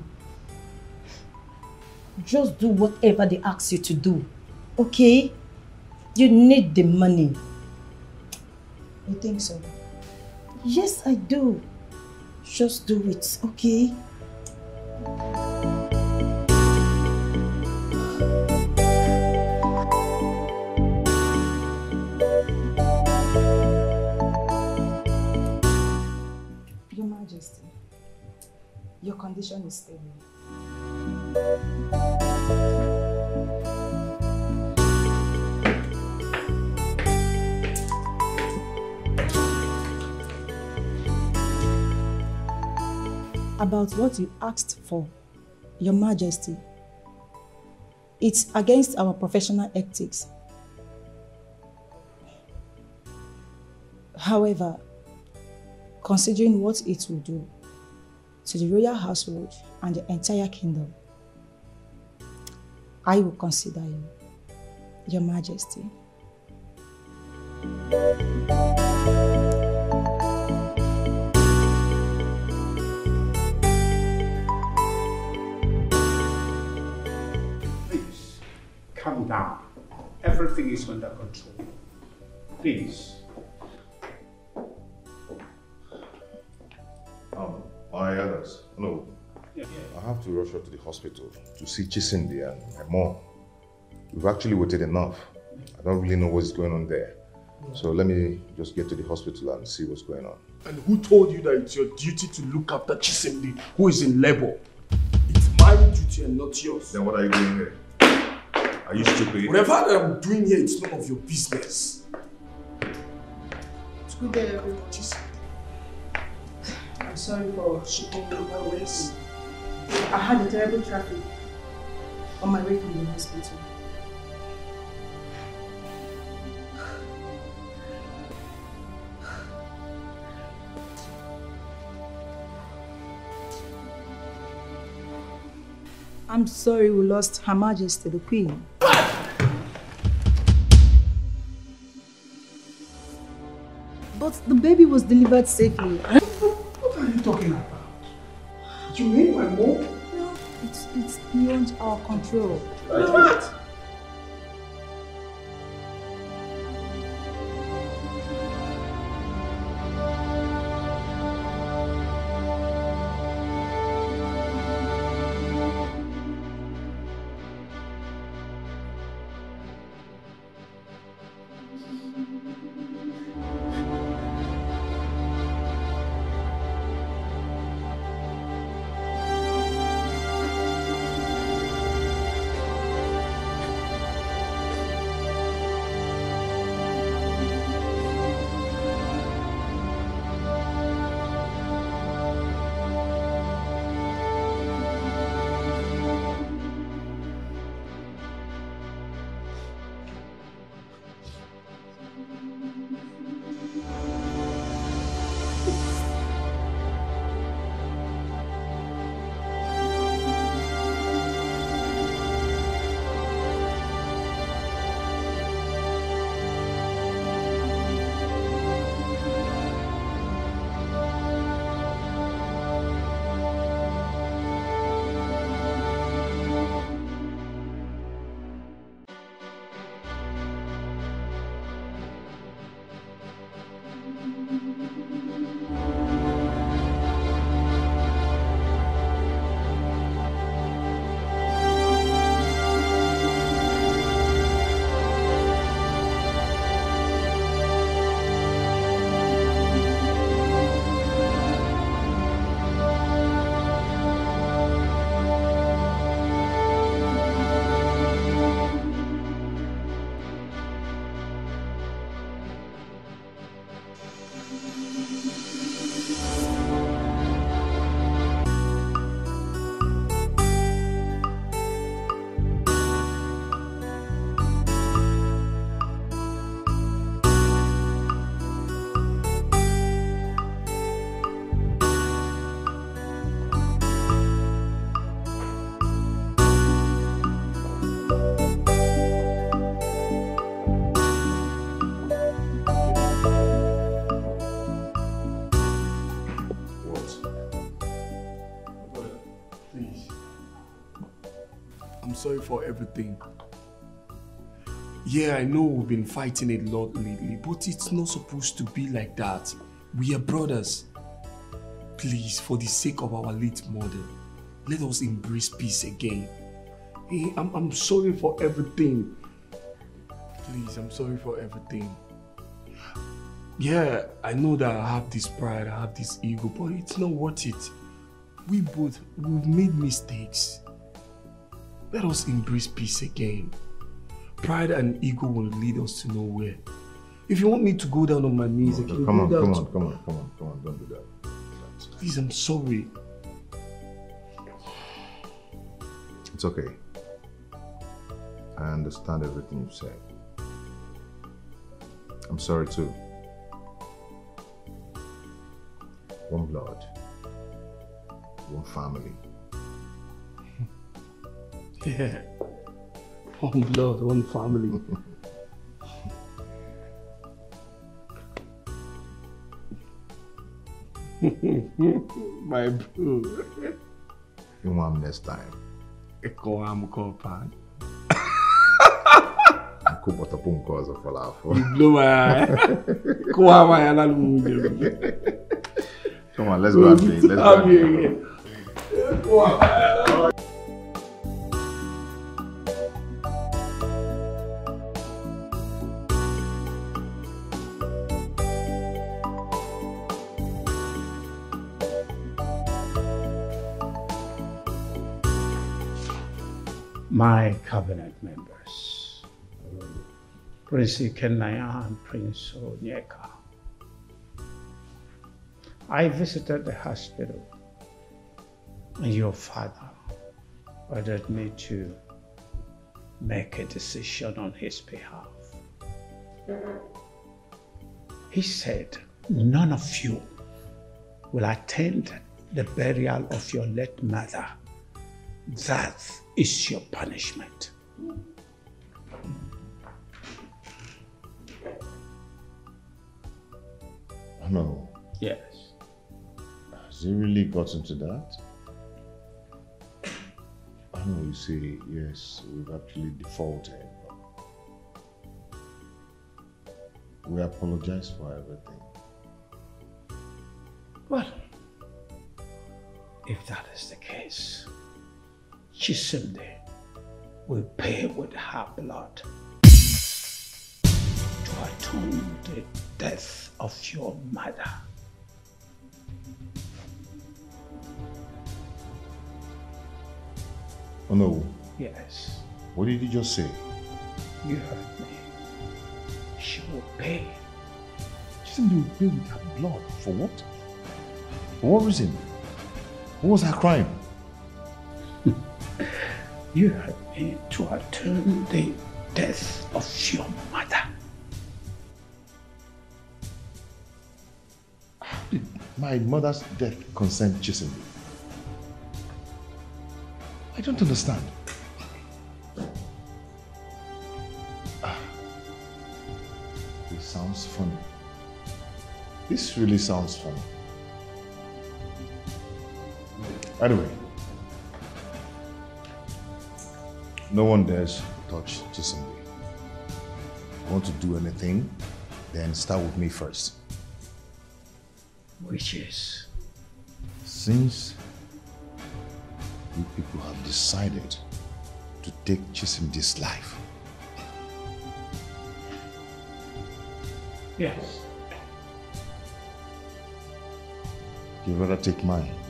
Just do whatever they ask you to do. Okay? You need the money. You think so? Yes, I do. Just do it, okay? Your Majesty, your condition is stable. About what you asked for, Your Majesty, it's against our professional ethics. However, considering what it will do to the royal household and the entire kingdom, I will consider you, Your Majesty. Calm down. Everything is under control. Please. Um, my others, hello. Yeah. I have to rush her to the hospital to see Chisimdi and my mom. We've actually waited enough. I don't really know what's going on there. So let me just get to the hospital and see what's going on. And who told you that it's your duty to look after Chisimdi, who is in labor? It's my duty and not yours. Then what are you doing here? Are you stupid? Whatever that I'm doing here, it's none of your business. It's good day, everyone. I'm sorry for shipping you always. I had a terrible traffic on my way from the hospital. I'm sorry we lost Her Majesty the Queen. But the baby was delivered safely. What are you talking about? You mean my mom? No, it's, it's beyond our control. What? Sorry for everything. Yeah, I know we've been fighting a lot lately, but it's not supposed to be like that. We are brothers. Please, for the sake of our late mother, let us embrace peace again. Hey, I'm, I'm sorry for everything. Please, I'm sorry for everything. Yeah, I know that I have this pride, I have this ego, but it's not worth it. We both, we've made mistakes. Let us embrace peace again. Pride and ego will lead us to nowhere. If you want me to go down on my knees, I can Come on, come on, come on, come on, come on, don't do that. Please, I'm sorry. It's okay. I understand everything you've said. I'm sorry too. One blood, one family. Yeah. One blood, one family. <laughs> My bro. You want next time? Eko am kopan. Aku bota pun cosa falafel. You blow my eye. Ko ama ya na lumu Come on, let's go and drink. Let's go and cabinet members, Prince Ikenaya and Prince Onyeka. I visited the hospital and your father ordered me to make a decision on his behalf. He said, none of you will attend the burial of your late mother. That is your punishment. I know. Yes. Has he really gotten to that? I know you say, yes, we've actually defaulted. but We apologize for everything. Well, if that is the case, Chisimdi will pay with her blood to atone the death of your mother. Oh no, Yes, what did you just say? you heard me. She will pay. Chisimdi will pay with her blood. For what? For what reason? What was her crime? <laughs> You heard me to atone the death of your mother. How did my mother's death concerned Chisimdi. I don't understand. Ah. This sounds funny. This really sounds funny. Anyway, no one dares touch Chisimdi. Want to do anything? Then start with me first. Which is Since you people have decided to take Chisimdi's life, yes. you'd rather take mine.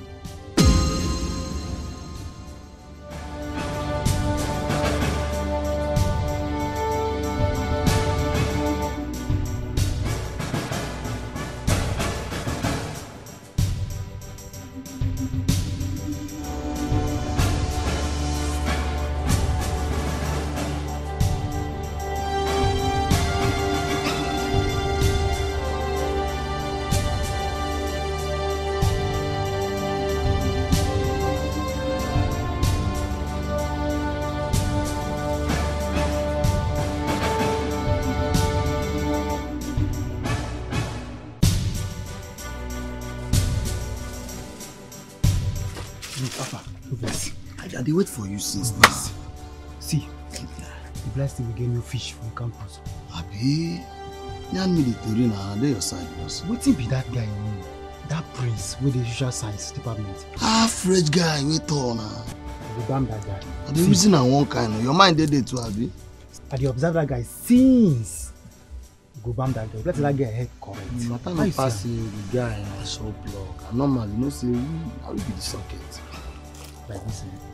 Dey wait for you since this. See, the blessed will get new fish from campus. Abi, yarn me the theory na dey your side boss. Wetin be that guy name? That prince wey dey social science department. Ah, fresh guy wey tall na. I go bam that guy. I dey reason am one kind. Your mind dey there too, abi? I dey observe that guy since. Go bam that guy. Let that guy head correct. The matter How no you pass see say am? the guy na shop block. And normal, you know say we na we be the socket. Like this, eh?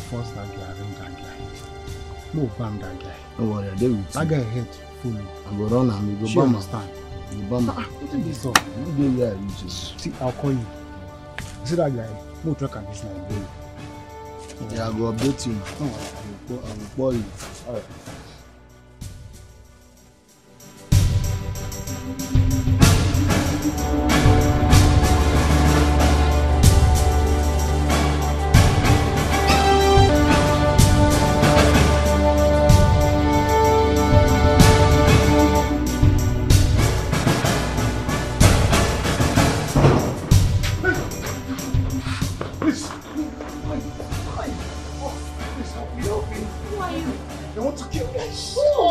You force that guy, arrange that guy. No bam that guy. No worry, I dey with That you. guy head follow. I go run am, you go bam am. understand? You bam am. Ah, wetin dey sup? You dey reach you. See, I'll call you. You see that guy? No talk am this night. Yeah, I go update you. I go call- I go call you.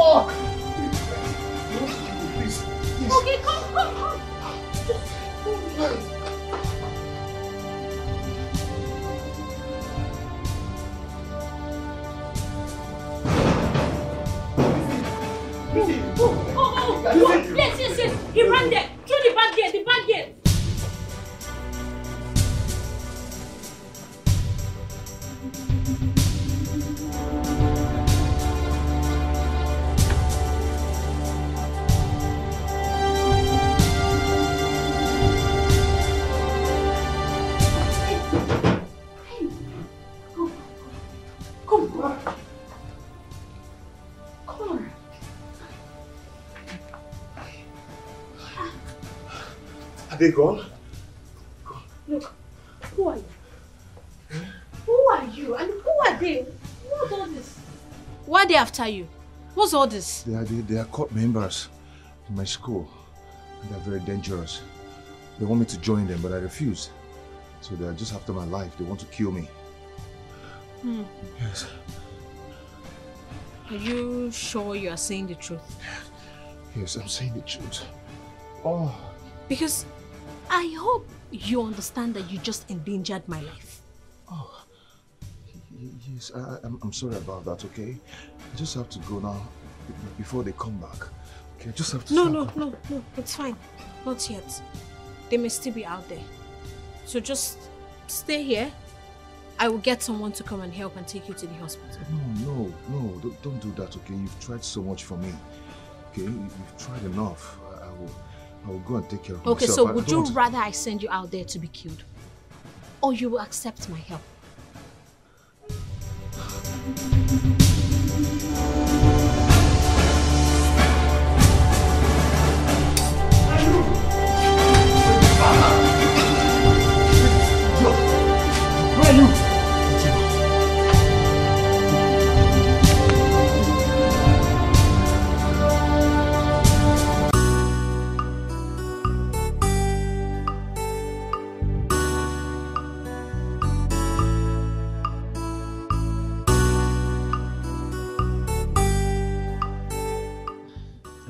Who? They want to kill me, please. Please. Okay, come, come, come. Just go away. Oh, oh, oh, oh, yes, yes, yes. He ran there. They gone? Look, who are you? Who are you? And who are they? What's all this? Why are they after you? What's all this? They are, they, they are court members in my school. And they're very dangerous. They want me to join them, but I refuse. So they are just after my life. They want to kill me. Hmm. Yes. Are you sure you are saying the truth? Yes, I'm saying the truth. Oh. Because I hope you understand that you just endangered my life. Oh, Yes, I, I- I'm, I'm sorry about that, okay? I just have to go now before they come back. Okay, I just have to No, no, no, no, it's fine. Not yet. They may still be out there. So just stay here. I will get someone to come and help and take you to the hospital. No, no, no, don't, don't do that, okay? You've tried so much for me. Okay, You- you've tried enough. I, I will I will go and take care of Okay, myself. so I- I would you rather I send you out there to be killed? Or you will accept my help?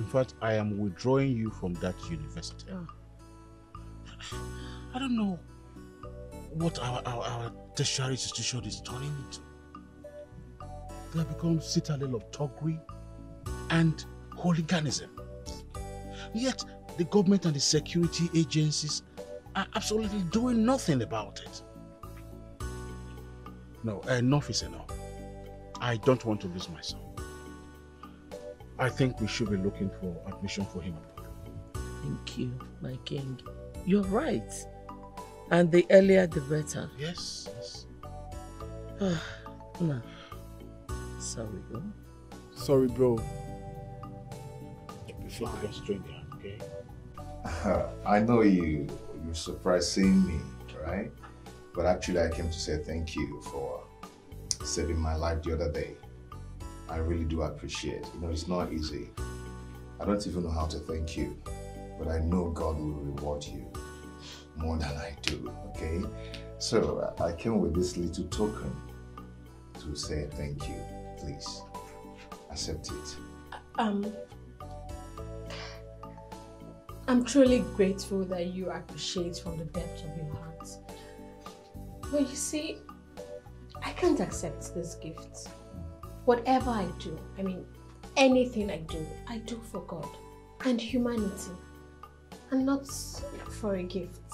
Fact, I am withdrawing you from that university. Ah. I don't know what our, our, our tertiary institution is turning into. They have become citadel of thuggery and hooliganism. Yet the government and the security agencies are absolutely doing nothing about it. No, enough is enough. I don't want to lose my son. I think we should be looking for admission for him. Thank you, my king. You're right. And the earlier the better. Yes, yes. <sighs> no. Sorry, bro. Sorry, bro. Before we just join the okay? <laughs> I know you you're surprised seeing me, right? But actually, I came to say thank you for saving my life the other day. I really do appreciate. You know, it's not easy. I don't even know how to thank you, but I know God will reward you more than I do. Okay, so uh, I came with this little token to to say thank you. Please accept it. Um, I'm truly grateful that you appreciate from the depth of your heart. But you see, I can't accept this gift. Whatever I do, I mean, anything I do, I do for God and humanity, and not for a gift.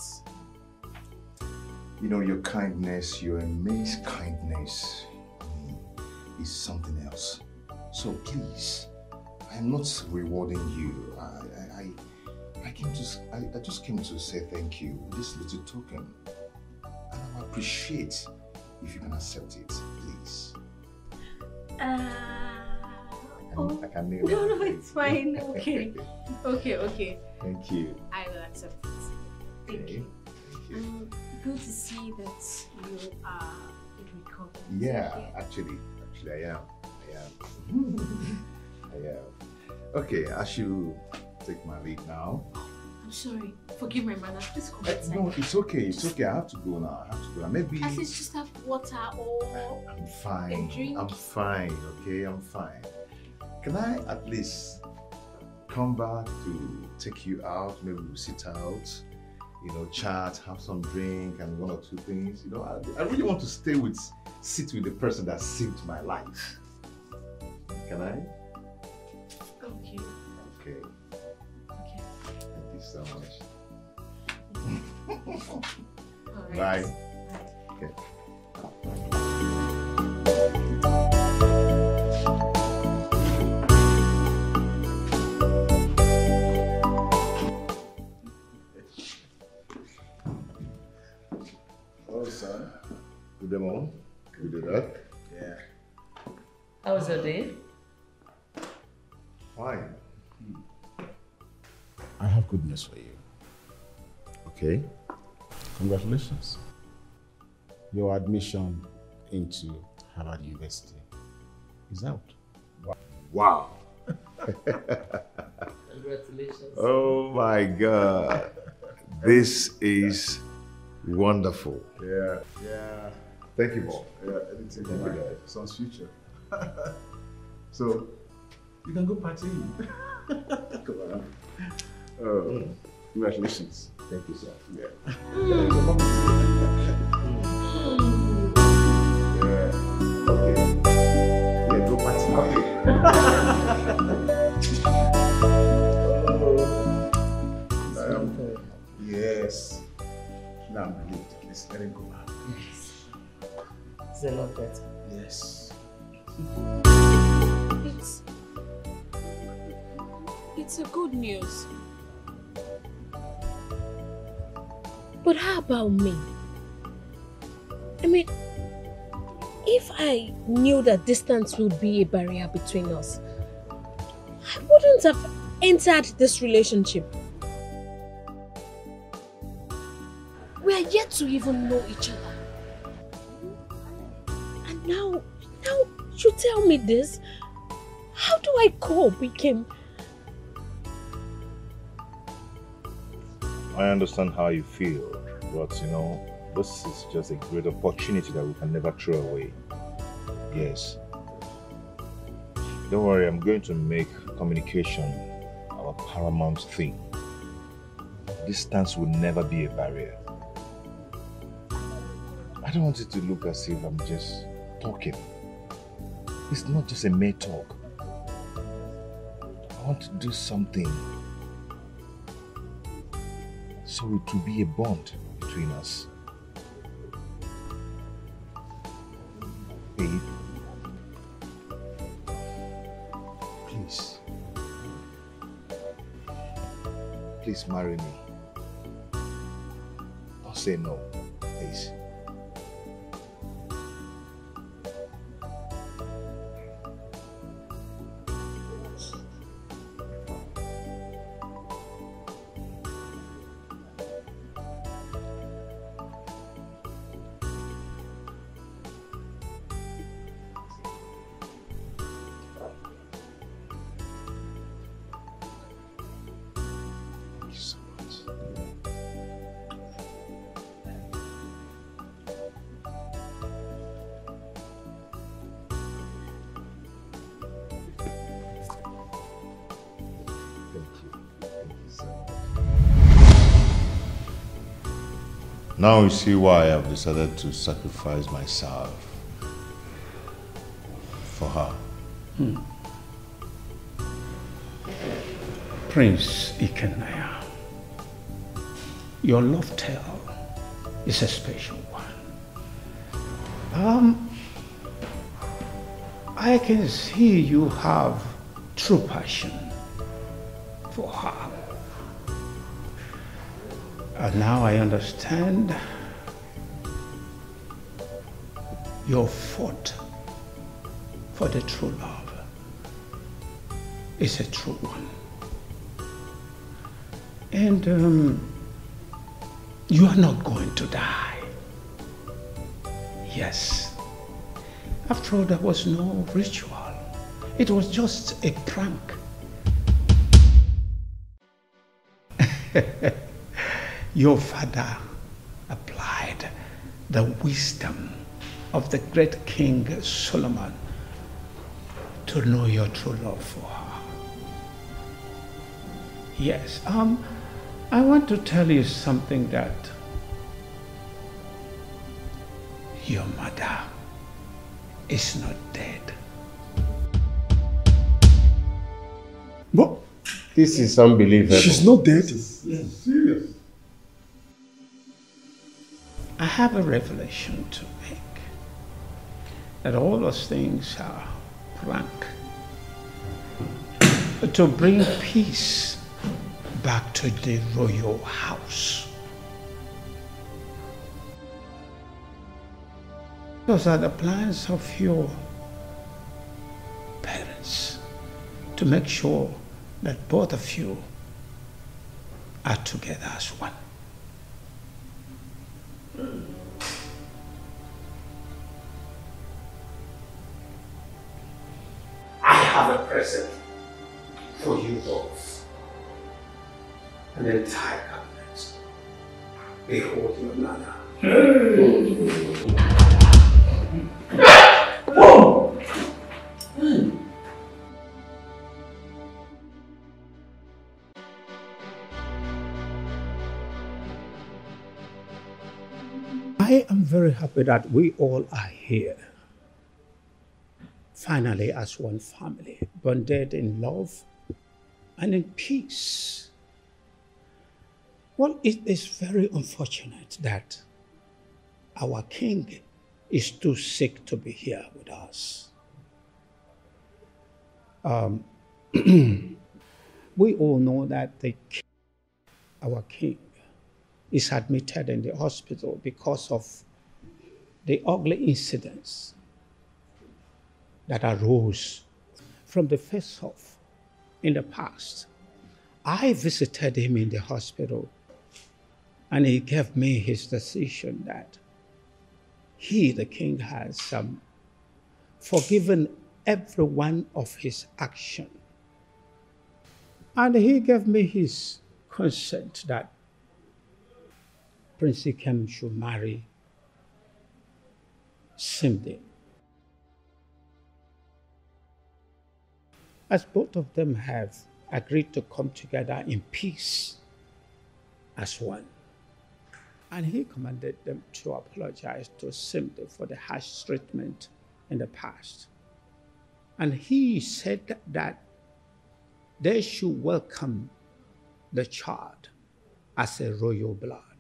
You know, your kindness, your immense kindness mm, is something else. So please, I am not rewarding you. I, I, I, came to, I, I just came to say thank you. This little token, and I appreciate if you can accept it, please. Uh, oh, I can <laughs> name no, no, it's fine. <laughs> Okay. Okay, okay. Thank you. I will accept it. Thank you. Um, good to see that you are recovered. Yeah, actually, actually, I am. I am. <laughs> I am. Okay, I should take my leave now. Sorry. Forgive my manners. Please come eh, inside. no, it's okay. It's okay. I have to go now. I have to go now. Maybe At least just have water or I'm fine. a drink. I'm fine. Okay, I'm fine. Can I at least come back to take you out? Maybe we'll sit out, you know, chat, have some drink, and one or two things. You know, I, I really want to stay with, sit with the person that saved my life. Can I? Right. Bye. Okay. Hello, son. Good morning. Good day. Yeah. How was your day? Fine. I have good news for you. Okay. Congratulations. Your admission into Harvard University is out. Wow. <laughs> Congratulations. Oh my God. This is wonderful. Yeah, yeah. Thank you, Bob. Yeah, anything Thank for you, my Dad. son's future. <laughs> so, you can go party. <laughs> Come on. Hmm. Oh, congratulations. Thank you, sir. Yeah. Yeah. Okay. Yeah, go party. Um, yes. Now I'm relieved. Let's let him go out. It's a lot better. Yes. It's it's a good news. But how about me? I mean, if I knew that distance would be a barrier between us, I wouldn't have entered this relationship. We are yet to even know each other. And now, now you tell me this. How do I cope with I understand how you feel, but you know, this is just a great opportunity that we can never throw away. Yes. Don't worry, I'm going to make communication our paramount thing. Distance will never be a barrier. I don't want it to look as if I'm just talking. It's not just a mere talk. I want to do something so it will be a bond between us. Babe, please, please marry me. Don't say no, please. Now you see why I have decided to sacrifice myself for her. Hmm. Prince Ikenaya, your love tale is a special one. Um, I can see you have true passion now I understand your fought for the true love is a true one. And um, you are not going to die. Yes. After all, there was no ritual. It was just a prank. Your father applied the wisdom of the great King Solomon to know your true love for her. Yes, um, I want to tell you something that your mother is not dead. What? This is unbelievable. She's not dead? Revelation to make that all those things are prank to bring peace back to the royal house. Those are the plans of your parents to make sure that both of you are together as one. Present for you both. An entire cabinet. Behold your nana. I am very happy that we all are here. Finally, as one family, bonded in love and in peace. Well, it is very unfortunate that our king is too sick to be here with us. Um, <clears throat> we all know that the, ki- our king is admitted in the hospital because of the ugly incidents that arose from the face off in the past. I visited him in the hospital and he gave me his decision that he, the king, has um, forgiven every one of his action. And he gave me his consent that Prince Ikem should marry Simdi. As both of them have agreed to come together in peace as one. And he commanded them to apologize to Simdi for the harsh treatment in the past. And he said that they should welcome the child as a royal blood.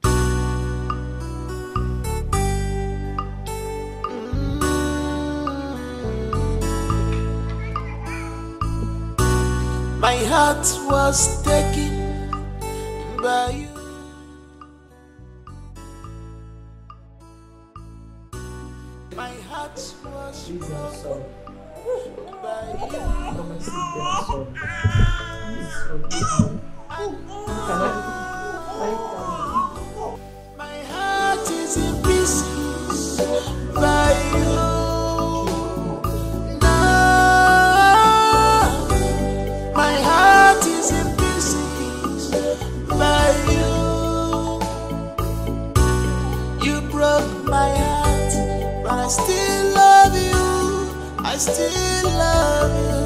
My heart was taken by you. My heart was broken by you. I still love you. I still love you.